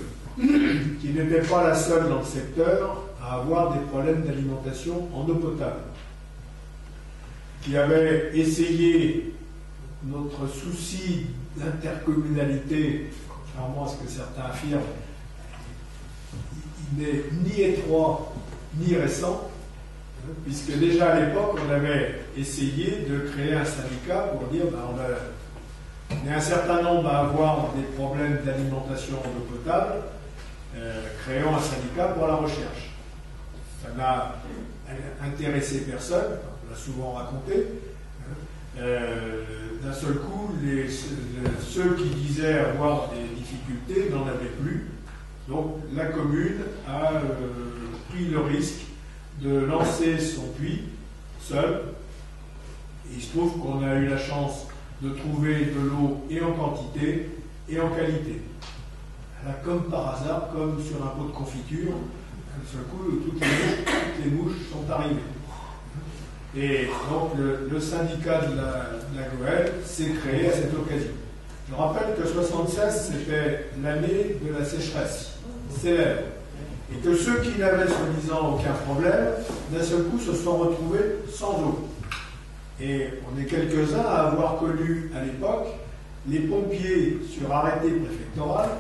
qui n'était pas la seule dans le secteur à avoir des problèmes d'alimentation en eau potable, qui avait essayé notre souci d'intercommunalité, contrairement à ce que certains affirment, il n'est ni étroit ni récent, puisque déjà à l'époque, on avait essayé de créer un syndicat pour dire ben, on est un certain nombre à avoir des problèmes d'alimentation en eau potable, euh, créons un syndicat pour la recherche. Ça n'a intéressé personne, on l'a souvent raconté. hein. Euh, D'un seul coup, ceux qui disaient avoir des difficultés n'en avaient plus. Donc la commune a euh, pris le risque de lancer son puits seul. Il se trouve qu'on a eu la chance de trouver de l'eau et en quantité et en qualité. Comme par hasard, comme sur un pot de confiture, d'un seul coup, toutes les mouches, sont arrivées. Et donc le, syndicat de la, Goëlle s'est créé à cette occasion. Je rappelle que 76, c'était l'année de la sécheresse célèbre. Et que ceux qui n'avaient soi-disant aucun problème, d'un seul coup se sont retrouvés sans eau. Et on est quelques-uns à avoir connu à l'époque les pompiers sur arrêté préfectoral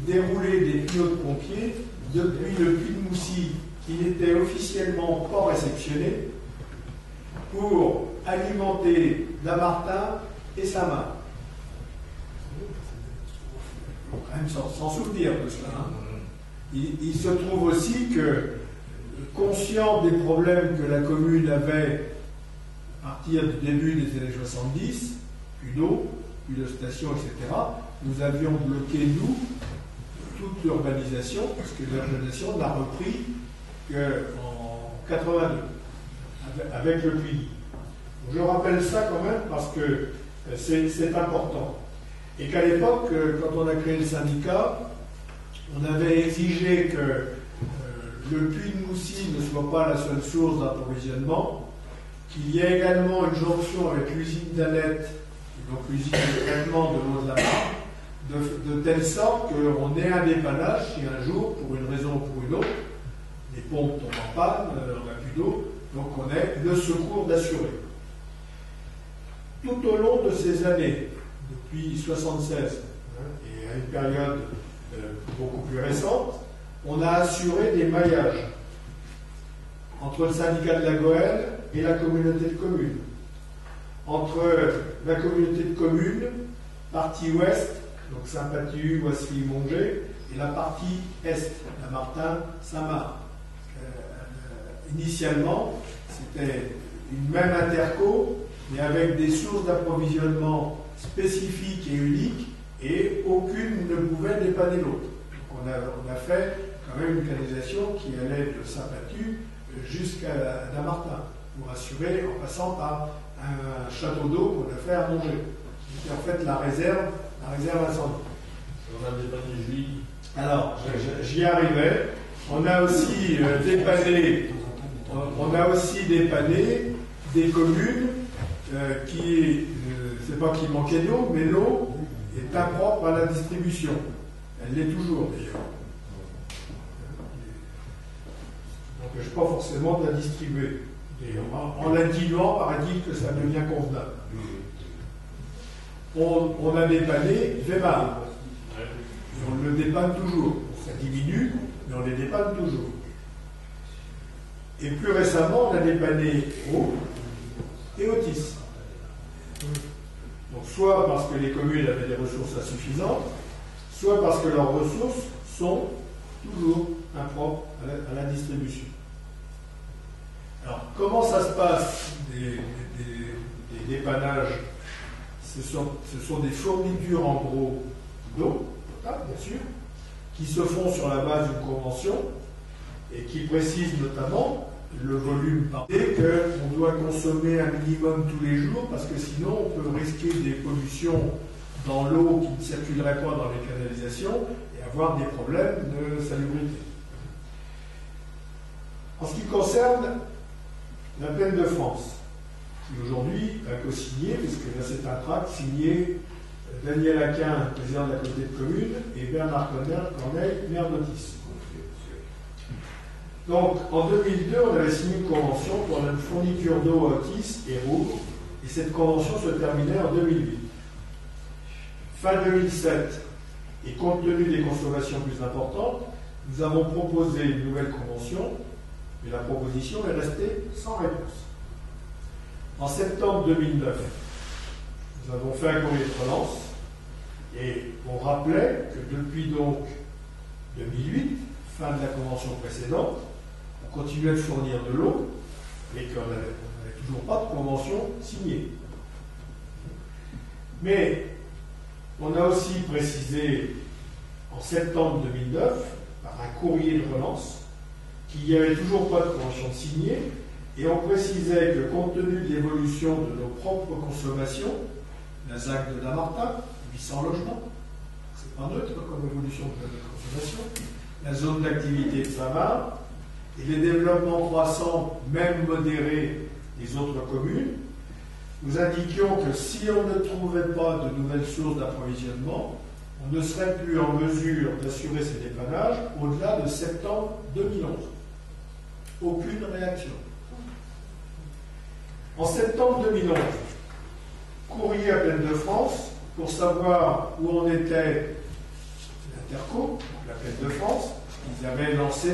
dérouler des tuyaux de pompiers depuis le puits de Moussy, qui n'était officiellement pas réceptionné, pour alimenter Damartin et. Il faut quand même s'en s'en souvenir de cela. hein. Il, se trouve aussi que, conscient des problèmes que la commune avait à partir du début des années 70, plus d'eau, plus de stations, etc., nous avions bloqué, nous, toute l'urbanisation, parce que l'urbanisation n'a repris qu'en 82, avec- le puits. Je rappelle ça quand même parce que euh, c'est important. Et qu'à l'époque, euh, quand on a créé le syndicat, on avait exigé que euh, le puits de Moussy ne soit pas la seule source d'approvisionnement, qu'il y ait également une jonction avec l'usine d'Annette, donc l'usine de traitement de l'eau de la Marne, de, telle sorte qu'on ait un dépannage si un jour, pour une raison ou pour une autre, les pompes tombent en panne, euh, on n'a plus d'eau, donc on ait le secours d'assurer. Tout au long de ces années, depuis 76 hein, et à une période euh, beaucoup plus récente, on a assuré des maillages entre le syndicat de la Goëlle et la communauté de communes. Entre la communauté de communes, partie ouest, donc Saint-Patu, Ouessy, Mongé, et la partie est, la Martin, Saint-Marc. Euh, initialement, c'était une même interco, mais avec des sources d'approvisionnement spécifiques et uniques, et aucune ne pouvait dépanner l'autre. On a, on a fait quand même une canalisation qui allait de Saint-Patu jusqu'à Damartin, pour assurer en passant par un château d'eau qu'on a fait à. C'était en fait la réserve, la réserve. Alors, j'y arrivais. On a aussi euh, dépanné, on- a aussi dépanné des communes euh, qui, euh, c'est pas qu'il manquait d'eau, mais l'eau est impropre à la distribution. Elle l'est toujours d'ailleurs. On n'empêche pas forcément de la distribuer. Et en, en la diluant, paraît-il que ça devient convenable. On, on a dépanné Weimar. Et on le dépanne toujours. Ça diminue, mais on les dépanne toujours. Et plus récemment, on a dépanné Eau et Otis. Donc soit parce que les communes avaient des ressources insuffisantes, soit parce que leurs ressources sont toujours impropres à la, à la distribution. Alors, comment ça se passe des, des- des dépannages ce sont, des fournitures en gros d'eau, potable bien sûr, qui se font sur la base d'une convention et qui précise notamment le volume par et qu'on doit consommer un minimum tous les jours parce que sinon on peut risquer des pollutions dans l'eau qui ne circulerait pas dans les canalisations et avoir des problèmes de salubrité. En ce qui concerne la plaine de France, qui aujourd'hui a co-signé, puisque là c'est un tract signé Daniel Aquin, président de la communauté de communes, et Bernard Corneille, maire d'Otis. Donc, en 2002, on avait signé une convention pour une fourniture d'eau à Otis et Rouvre, et cette convention se terminait en 2008. Fin 2007, et compte tenu des consommations plus importantes, nous avons proposé une nouvelle convention, mais la proposition est restée sans réponse. En septembre 2009, nous avons fait un courrier de relance et on rappelait que depuis donc 2008, fin de la convention précédente, on continuait de fournir de l'eau et qu'on n'avait toujours pas de convention signée. Mais on a aussi précisé en septembre 2009, par un courrier de relance, qu'il n'y avait toujours pas de convention signée, et on précisait que compte tenu de l'évolution de nos propres consommations, la ZAC de Damartin, 800 logements, c'est pas neutre comme évolution de notre consommation, la zone d'activité de Savard, et les développements croissants, même modérés, des autres communes, nous indiquions que si on ne trouvait pas de nouvelles sources d'approvisionnement, on ne serait plus en mesure d'assurer ces dépannages au-delà de septembre 2011. Aucune réaction. En septembre 2011, courrier à Pleine de France pour savoir où en était l'Interco, la Pleine de France. Ils avaient lancé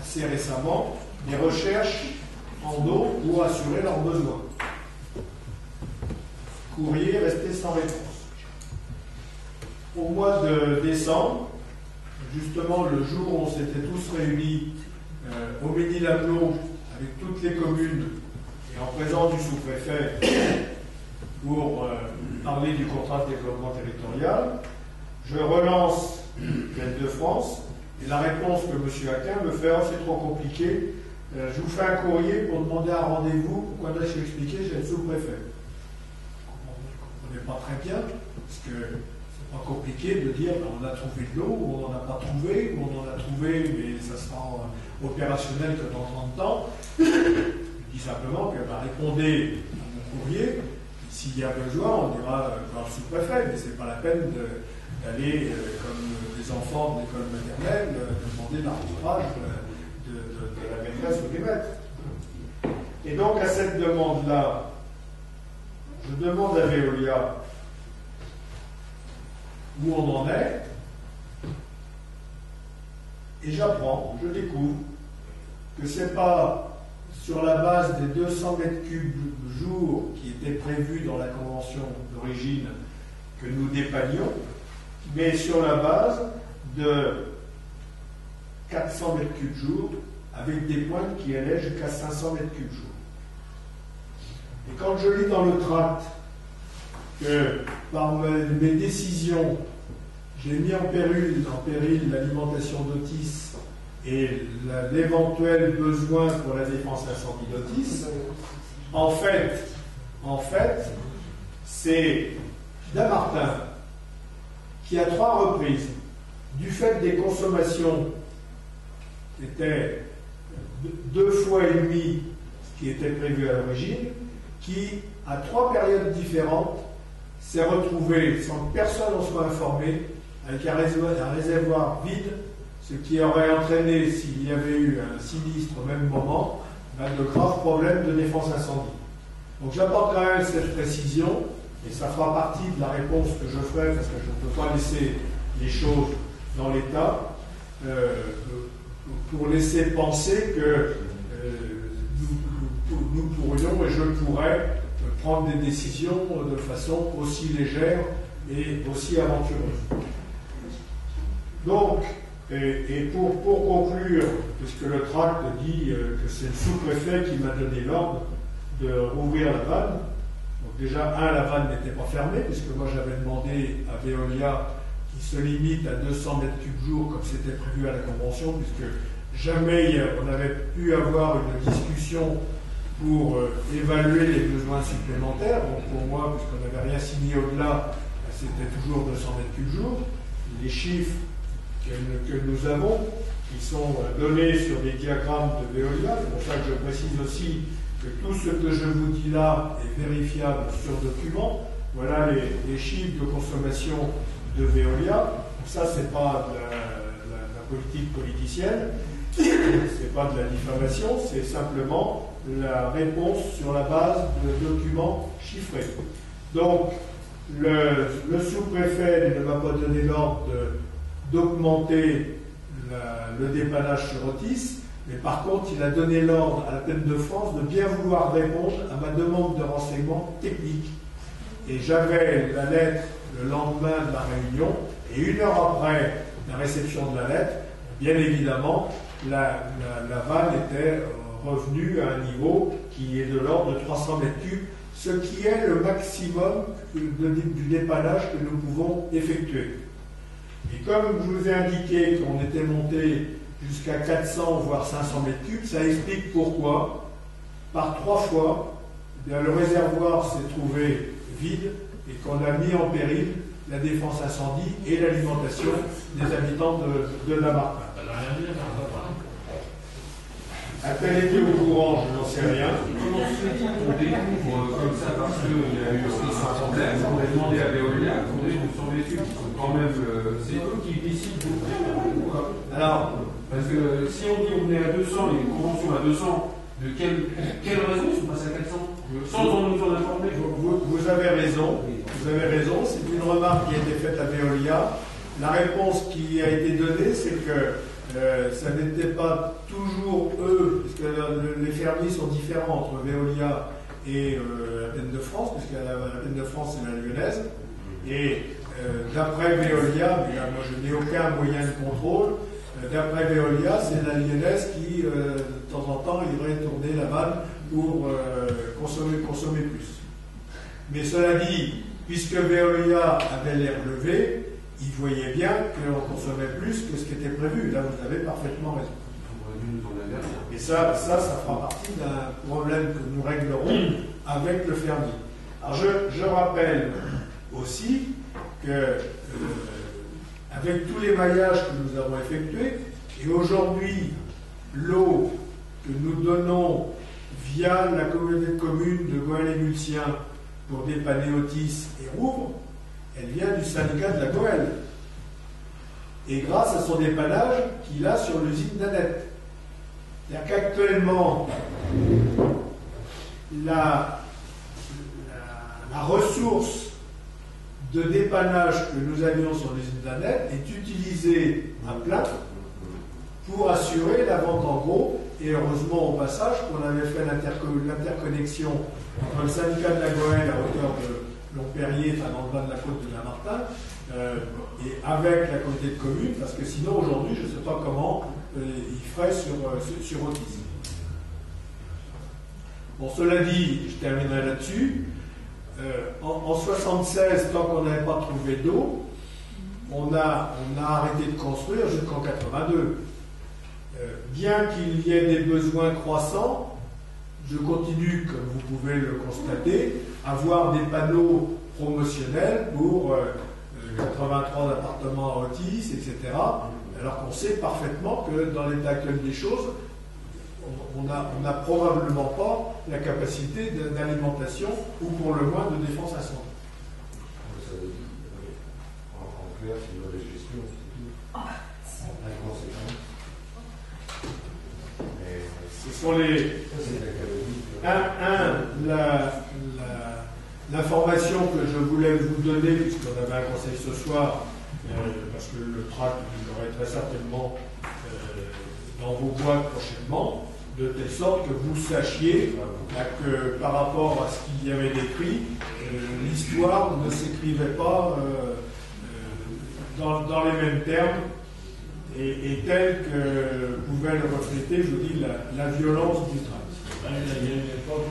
assez récemment des recherches en eau pour assurer leurs besoins. Courrier resté sans réponse. Au mois de décembre, justement le jour où on s'était tous réunis euh, au Midi-Laplon avec toutes les communes en présence du sous-préfet pour euh, parler du contrat de développement territorial, je relance l'aide de France et la réponse que M. Aquin me fait, oh, c'est trop compliqué, euh, je vous fais un courrier pour demander un rendez-vous, pourquoi dois-je expliquer, j'ai le sous-préfet. Vous ne comprenez pas très bien, parce que c'est pas compliqué de dire ben, on a trouvé de l'eau, ou on n'en a pas trouvé, ou on en a trouvé, mais ça sera opérationnel que dans 30 ans. Je dis simplement que ben, répondez à mon courrier, s'il y a besoin, on ira voir le sous-préfet, mais ce n'est pas la peine d'aller, euh, comme des enfants de l'école maternelle, euh, demander l'arbitrage de, de, la maîtresse ou des maîtres. Et donc, à cette demande-là, je demande à Veolia où on en est, et j'apprends, je découvre que ce n'est pas sur la base des 200 mètres cubes jour qui étaient prévus dans la convention d'origine que nous dépannions, mais sur la base de 400 mètres cubes jour avec des pointes qui allaient jusqu'à 500 mètres cubes jour. Et quand je lis dans le tract que par mes décisions, j'ai mis en péril, en péril l'alimentation d'Otis et l'éventuel besoin pour la défense incendie d'Otis, en fait, en fait, c'est Damartin qui, à trois reprises, du fait des consommations qui étaient deux fois et demi ce qui était prévu à l'origine, qui, à trois périodes différentes, s'est retrouvé sans que personne en soit informé, avec un réservoir vide ce qui aurait entraîné, s'il y avait eu un sinistre au même moment, ben, de graves problèmes de défense incendie. Donc j'apporte quand même cette précision, et ça fera partie de la réponse que je ferai, parce que je ne peux pas laisser les choses dans l'état, euh, pour laisser penser que euh, nous, nous, pourrions et je pourrais prendre des décisions de façon aussi légère et aussi aventureuse. Donc, et, pour, conclure, puisque le tract dit euh, que c'est le sous-préfet qui m'a donné l'ordre de rouvrir la vanne, donc déjà, un, la vanne n'était pas fermée, puisque moi j'avais demandé à Veolia qui se limite à 200 mètres cubes jour, comme c'était prévu à la Convention, puisque jamais on avait pu avoir une discussion pour euh, évaluer les besoins supplémentaires. Donc pour moi, puisqu'on n'avait rien signé au-delà, c'était toujours 200 mètres cubes jour. Les chiffres que, nous avons, qui sont donnés sur des diagrammes de Veolia. C'est pour ça que je précise aussi que tout ce que je vous dis là est vérifiable sur document. voilà les, chiffres de consommation de Veolia. Ça, c'est pas de la politique politicienne, c'est pas de la diffamation, c'est simplement la réponse sur la base de documents chiffrés. Donc, le, le sous-préfet ne m'a pas donné l'ordre de- d'augmenter le dépannage sur Otis, mais par contre, il a donné l'ordre à la peine de France de bien vouloir répondre à ma demande de renseignements techniques. Et j'avais la lettre le lendemain de la réunion, et une heure après la réception de la lettre, bien évidemment, la, la- vanne était revenue à un niveau qui est de l'ordre de 300 mètres cubes, ce qui est le maximum de- du dépannage que nous pouvons effectuer. Et comme je vous ai indiqué qu'on était monté jusqu'à 400 voire 500 mètres cubes, ça explique pourquoi, par trois fois, eh le réservoir s'est trouvé vide et qu'on a mis en péril la défense incendie et l'alimentation des habitants de, de. Elle n'a rien dit, elle n'a pas parlé. A-t-elle été au courant Je n'en sais rien. Comment se fait-il qu'on découvre euh, comme ça parce qu'il y a eu aussi un problème On a demandé à Veolia, est sur des études quand même. euh, c'est eux qui décident Alors, Parce que euh, si on dit on est à 200, il y a une convention à 200, de quelle, quelle raison ils sont passés à 400 Sans en nous en informer vous, vous- vous avez raison. Vous avez raison. C'est une remarque qui a été faite à Veolia. La réponse qui a été donnée, c'est que euh, ça n'était pas toujours eux, parce que le- les fermiers sont différents entre Veolia et euh, la Peine de France, puisque la, la Peine de France c'est la lyonnaise. Et euh, d'après Veolia, moi je n'ai aucun moyen de contrôle, euh, d'après Veolia, c'est la lyonnaise qui de temps en temps irait tourner la vanne pour consommer, consommer plus. Mais cela dit, puisque Veolia avait l'air levé, il voyait bien qu'on consommait plus que ce qui était prévu. Là, vous avez parfaitement raison. Et ça, ça, ça fera partie d'un problème que nous réglerons avec le fermier. Alors, je, je rappelle aussi que, euh, avec tous les maillages que nous avons effectués, et aujourd'hui, l'eau que nous donnons via la communauté de communes de Goël-et-Mulcien pour dépanner Otis et Rouvre, elle vient du syndicat de la Goël. Et grâce à son dépannage qu'il a sur l'usine d'Annette. C'est-à-dire qu'actuellement, la, la, la ressource de dépannage que nous avions sur l'usine d'Annette est utilisée à plein pour assurer la vente en gros. Et heureusement, au passage, qu'on avait fait l'interco- l'interconnexion entre le syndicat de la Goëlle à hauteur de Longperrier, enfin dans le bas de la côte de la Martin, euh, et avec la communauté de communes, parce que sinon, aujourd'hui, je ne sais pas comment euh, il ferait sur, euh, sur, Otis. Bon, cela dit, je terminerai là-dessus. Euh, en, en 76, tant qu'on n'avait pas trouvé d'eau, on a, on a arrêté de construire jusqu'en 82. Euh, bien qu'il y ait des besoins croissants, je continue, comme vous pouvez le constater, à voir des panneaux promotionnels pour euh, euh, 83 appartements à Otis, etc. Alors qu'on sait parfaitement que dans l'état actuel des choses, on n'a on probablement pas la capacité d'alimentation ou pour le moins de défense incendie. Euh, En, clair, c'est une mauvaise gestion, c'est tout. Ce sont les. Un, l'information que je voulais vous donner, puisqu'on avait un conseil ce soir, euh, parce que le tract, vous l'aurez très certainement euh, dans vos boîtes prochainement, de telle sorte que vous sachiez que par rapport à ce qu'il y avait décrit, euh, l'histoire ne s'écrivait pas dans, les mêmes termes et, et telle que pouvait le refléter, je vous dis, la, la violence du tract. Il y a une époque,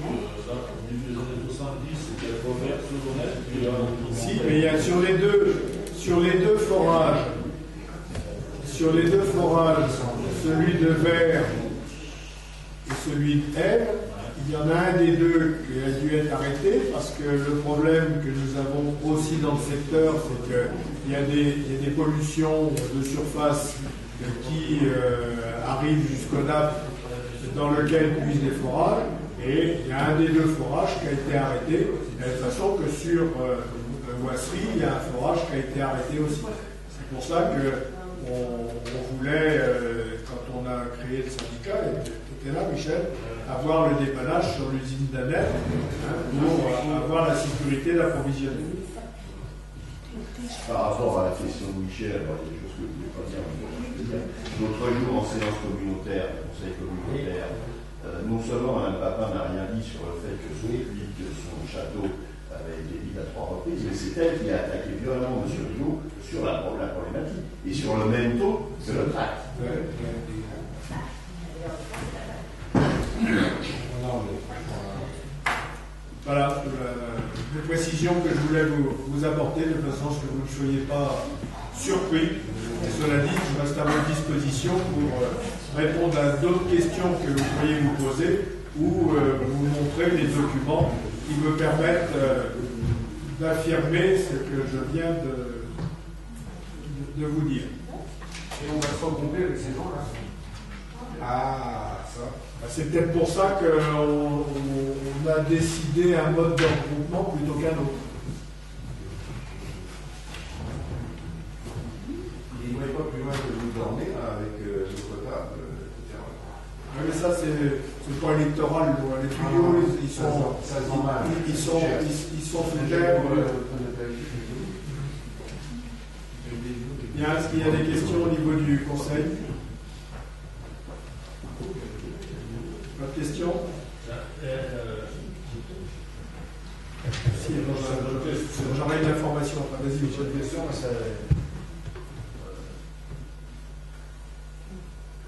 ça, au milieu des années 70, c'était Robert Solonnet, puis là, Si, mais il y a sur les deux, sur les deux forages, sur les deux forages, celui de Vert et celui de Ève, il y en a un des deux qui a dû être arrêté parce que le problème que nous avons aussi dans le secteur, c'est qu'il y, a des- il y a des pollutions de surface qui euh, arrivent jusqu'au nappe dans lequel puisent les forages. Et il y a un des deux forages qui a été arrêté, de la même façon que sur euh, Boisserie, il y a un forage qui a été arrêté aussi. C'est pour ça que on, voulait, euh, quand on a créé le syndicat, tu étais là Michel, avoir le dépannage sur l'usine d'Annette hein, pour avoir la sécurité d'approvisionnement. Par rapport à la question de Michel, alors, il y a des choses que je ne voulais pas dire, mais je dire. L'autre jour, en séance communautaire, le conseil communautaire, euh, non seulement Mme Papin n'a rien dit sur le fait que son que son château avait été vide à trois reprises, mais c'est elle qui a attaqué violemment M. Rio sur la, problématique et sur le même taux que le tract. Voilà, euh, des précisions que je voulais vous, apporter de façon à ce que vous ne soyez pas surpris. Et cela dit, je reste à votre disposition pour euh, répondre à d'autres questions que vous pourriez vous poser ou euh, vous montrer les documents qui me permettent euh, d'affirmer ce que je viens de, vous dire. Et on va se regrouper avec ces gens-là. Ah, ça. Bah, C'est peut-être pour ça qu'on on a décidé un mode de regroupement plutôt qu'un autre. Il ne pas plus loin que vous dormez avec euh, le quota, euh, etc. Ouais, mais ça, c'est point électoral. Les tuyaux, ils, ils sont, Ça mal. ils, ils sont, ils, ils sont sous terre. Bien, est-ce qu'il y a des questions au niveau du conseil? Pas de questions Euh, Si, j'aurais- j'aurais une information. Enfin, Vas-y, J'ai une question.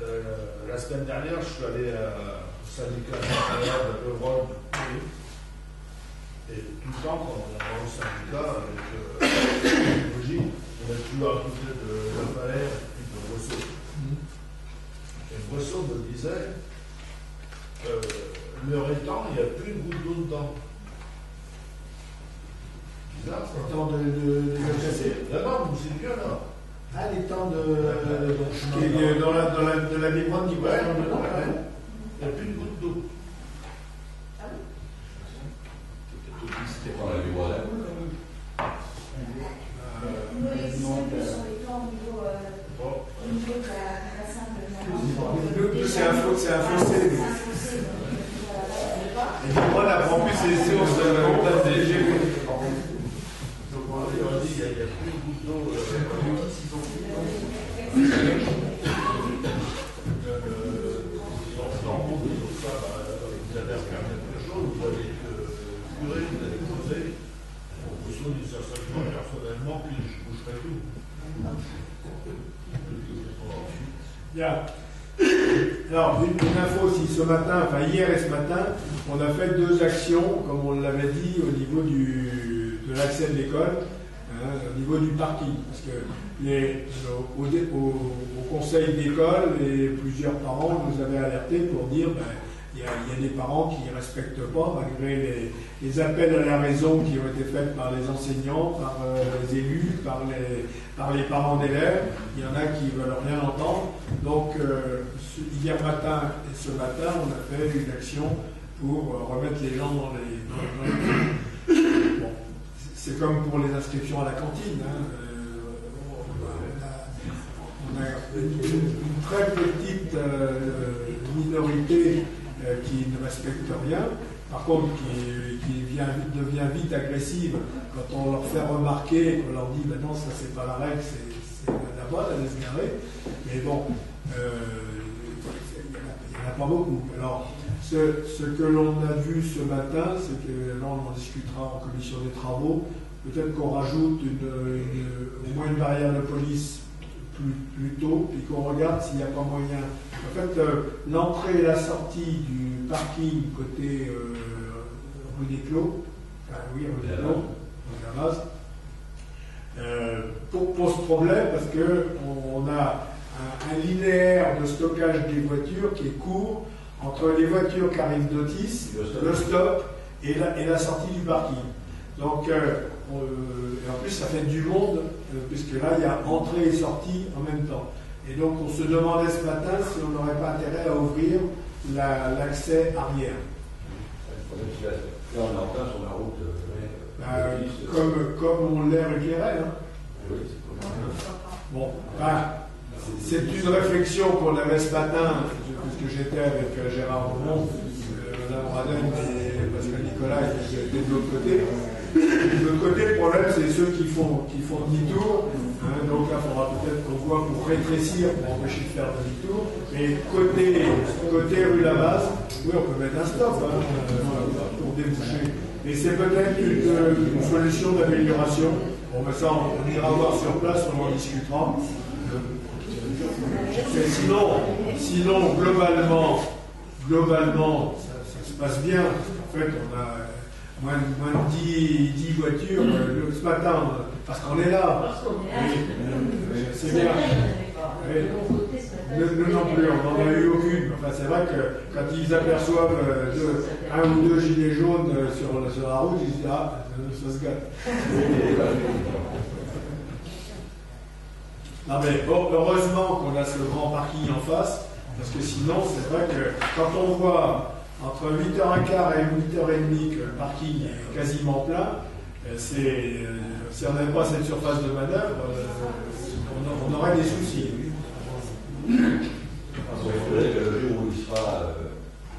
Euh, la semaine dernière, je suis allé euh, au syndicat de l'Europe. Et tout le temps, quand on va au syndicat avec euh, Brigitte, on est toujours côté de la Valère et de Bressot. Et Bressot me disait euh, l'heure étant, il n'y a plus une goutte d'eau dedans. Bizarre, ça. Le temps de, de, de casser. Là, non, vous êtes bien là. Ah, les temps de. qui est dans la, dans la, de la membrane qui dans le Il n'y a plus une goutte d'eau. C'était pas la loi là. Nous, les systèmes moi, là, en plus, c'est c'est on se place des GV. Donc on dit, on dit, il n'y a, il y a plus une goutte d'eau. euh, euh, dans- dans le monde, tout ça, bah, vous avez à faire quelque Alors, une, info aussi, ce matin, enfin hier et ce matin, on a fait deux actions, comme on l'avait dit, au niveau du, de l'accès de l'école, hein, au niveau du parking. Parce que au, conseil d'école, plusieurs parents nous avaient alertés pour dire ben, il y, a, des parents qui ne respectent pas, malgré les, appels à la raison qui ont été faits par les enseignants, par euh, les élus, par les, par les parents d'élèves. Il y en a qui ne veulent rien entendre. Donc, euh, hier matin et ce matin, on a fait une action pour euh, remettre les gens dans les. Bon, c'est comme pour les inscriptions à la cantine. hein. On a- une, très petite minorité euh, qui ne respecte rien, par contre qui, qui vient- devient vite agressive quand on leur fait remarquer, on leur dit non, ça c'est pas la règle, c'est la bonne, elle laisse garer. Mais bon, euh, il n'y en, a- pas beaucoup. Alors, ce, que l'on a vu ce matin, c'est que là on en discutera en commission des travaux, peut-être qu'on rajoute au moins une barrière de police plus, plus tôt, puis qu'on regarde s'il n'y a pas moyen. En fait, euh, l'entrée et la sortie du parking côté euh, rue des Clos, enfin oui, rue des Clos, rue Damas, euh, pour- pose problème parce que on, a un, un linéaire de stockage des voitures qui est court entre les voitures qui arrivent d'Otis, Le stop. le stop et la, et la sortie du parking. Donc, on- euh, et en plus, ça fait du monde, euh, puisque là, il y a entrée et sortie en même temps. Et donc, on se demandait ce matin si on n'aurait pas intérêt à ouvrir la- l'accès arrière. là, on est en plein sur la route. euh, Bah, euh, euh, comme, comme on l'air éclairé. Hein. oui, c'est. Bon, bah, c'est une réflexion qu'on avait ce matin, puisque j'étais avec euh, Gérard Roumont, euh, Madame Radin et Pascal Nicolas qui étaient de l'autre côté. L'autre côté, le problème, c'est ceux qui font, qui font demi-tour. Hein, donc là, il faudra peut-être qu'on voit pour rétrécir, pour empêcher de faire demi-tour. Et côté, côté rue Labasse, oui, on peut mettre un stop hein, euh, pour déboucher. Et c'est peut-être une, une solution d'amélioration. Bon, ben ça, on ira voir sur place, on en discutera. Mais sinon, sinon, globalement, globalement, ça, ça se passe bien. En fait, on a moins, de- moins de 10, 10 voitures euh, le- ce matin, euh, parce qu'on est là. Parce qu'on est là. Oui, euh, c'est bien. nous non plus, on n'en a eu aucune. Enfin, c'est vrai que quand ils aperçoivent euh, deux- un ou deux gilets jaunes euh, sur, sur la route, ils se disent Ah, ça, ça se gâte. Non, mais bon, heureusement qu'on a ce grand parking en face, parce que sinon, c'est vrai que quand on voit entre 8h15 et 8h30 que le parking est quasiment plein, euh, c'est, euh, si on n'avait pas cette surface de manœuvre, euh, on, on aurait des soucis. Il faudrait que le jour où il sera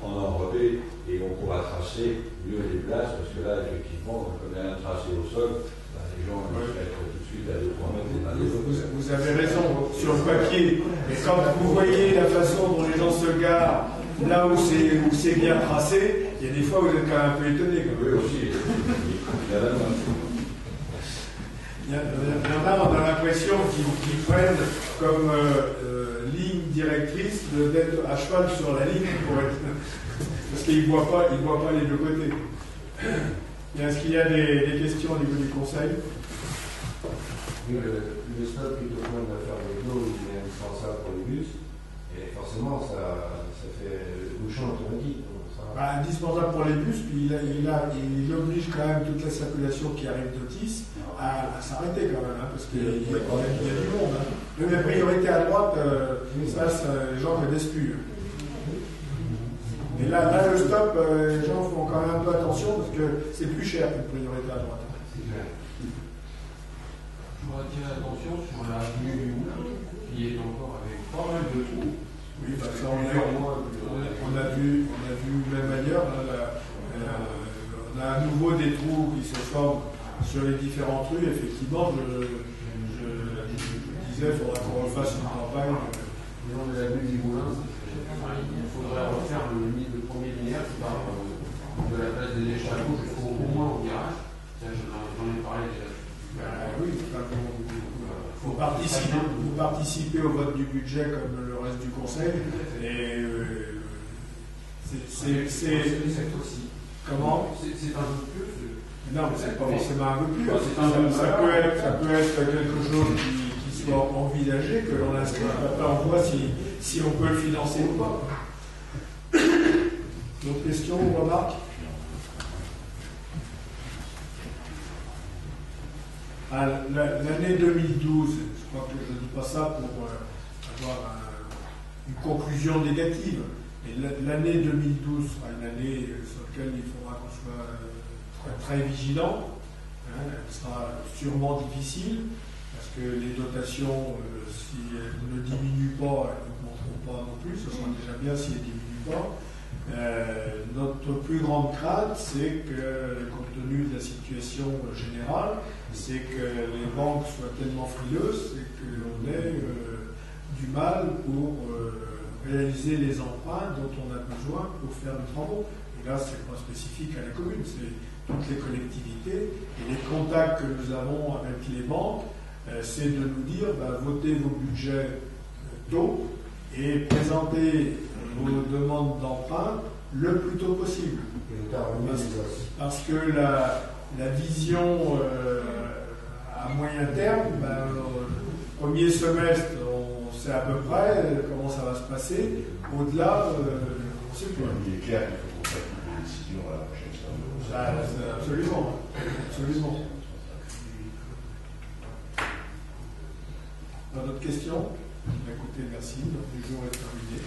en enrobé et on pourra tracer mieux les places, parce que là, effectivement, comme il y a un tracé au sol, bah, les gens vont se mettre tout de suite à 2-3 mètres vous avez raison sur le papier, mais quand vous voyez la façon dont les gens se garent, là où c'est, bien tracé, il y a des fois où vous êtes quand même un peu étonné. Oui, aussi. Il y en a, on a l'impression qu'ils, qu'ils prennent comme euh, euh, ligne directrice d'être à cheval sur la ligne pour être. Parce qu'ils ne voient, pas- ils voient pas les deux côtés. Est-ce qu'il y a des, des questions au niveau du conseil? Le, le stop qui demande de faire le dos, il est indispensable pour les bus. Et forcément, ça, ça fait le bouchon automatique. ça- Bah, indispensable pour les bus, puis il, a- il, a- il oblige quand même toute la circulation qui arrive d'Otis à, à s'arrêter quand même, hein, parce qu'il y, a- il y a il y a du monde. Hein. Mais la priorité à droite, euh, ça, ça, les gens ne connaissent plus. hein. Mais là, là, le stop, euh, les gens font quand même un peu attention parce que c'est plus cher qu'une priorité à droite. Je voudrais attirer l'attention sur l'avenue du Moulin, qui est encore avec pas mal de trous. Oui, bah, ça, on, a, on a- on a vu, on a vu même ailleurs, hein, la- euh, on a à nouveau des trous qui se forment sur les différentes rues. Effectivement, je, je, je disais, il faudra qu'on refasse une campagne. Le long de l'avenue du Moulin, il faudrait refaire le, premier linéaire qui part euh, de la place des échafauds jusqu'au au moins au virage. Ça, j'en ai- parlé déjà. Bah, oui, enfin, vous, participez, vous participez au vote du budget comme le reste du conseil. Et euh, c'est-. Comment? C'est un peu plus. euh, Non, mais c'est pas forcément un peu plus. Ça, peut être, ça peut être quelque chose qui, qui soit envisagé, que l'on inscrit. Après, on voit si, si on peut le financer ou pas. D'autres questions ou remarques? Ah, la- L'année 2012, je crois que je ne dis pas ça pour euh, avoir un- une conclusion négative, mais la- l'année 2012 sera une année euh, sur laquelle il faudra qu'on soit euh, très, vigilant. hein. elle sera sûrement difficile, parce que les dotations, si elles ne diminuent pas, elles n'augmenteront pas non plus, ce sera déjà bien si elles ne diminuent pas. Notre plus grande crainte, c'est que, compte tenu de la situation générale, c'est que les banques soient tellement frileuses et qu'on ait euh, du mal pour euh, réaliser les emprunts dont on a besoin pour faire des travaux. Et là, c'est pas spécifique à la commune, c'est toutes les collectivités. Et les contacts que nous avons avec les banques, euh, c'est de nous dire, bah, votez vos budgets tôt et présentez vos demandes d'emprunt le plus tôt possible. Le. Parce que la, la vision euh, à moyen terme, ben, euh, premier semestre, on sait à peu près euh, comment ça va se passer. Au-delà, on ne sait plus. Il est clair qu'il faut qu'on fasse une décision à la prochaine semaine. Absolument. absolument. Pas d'autres questions? Écoutez, merci. Jour est terminé.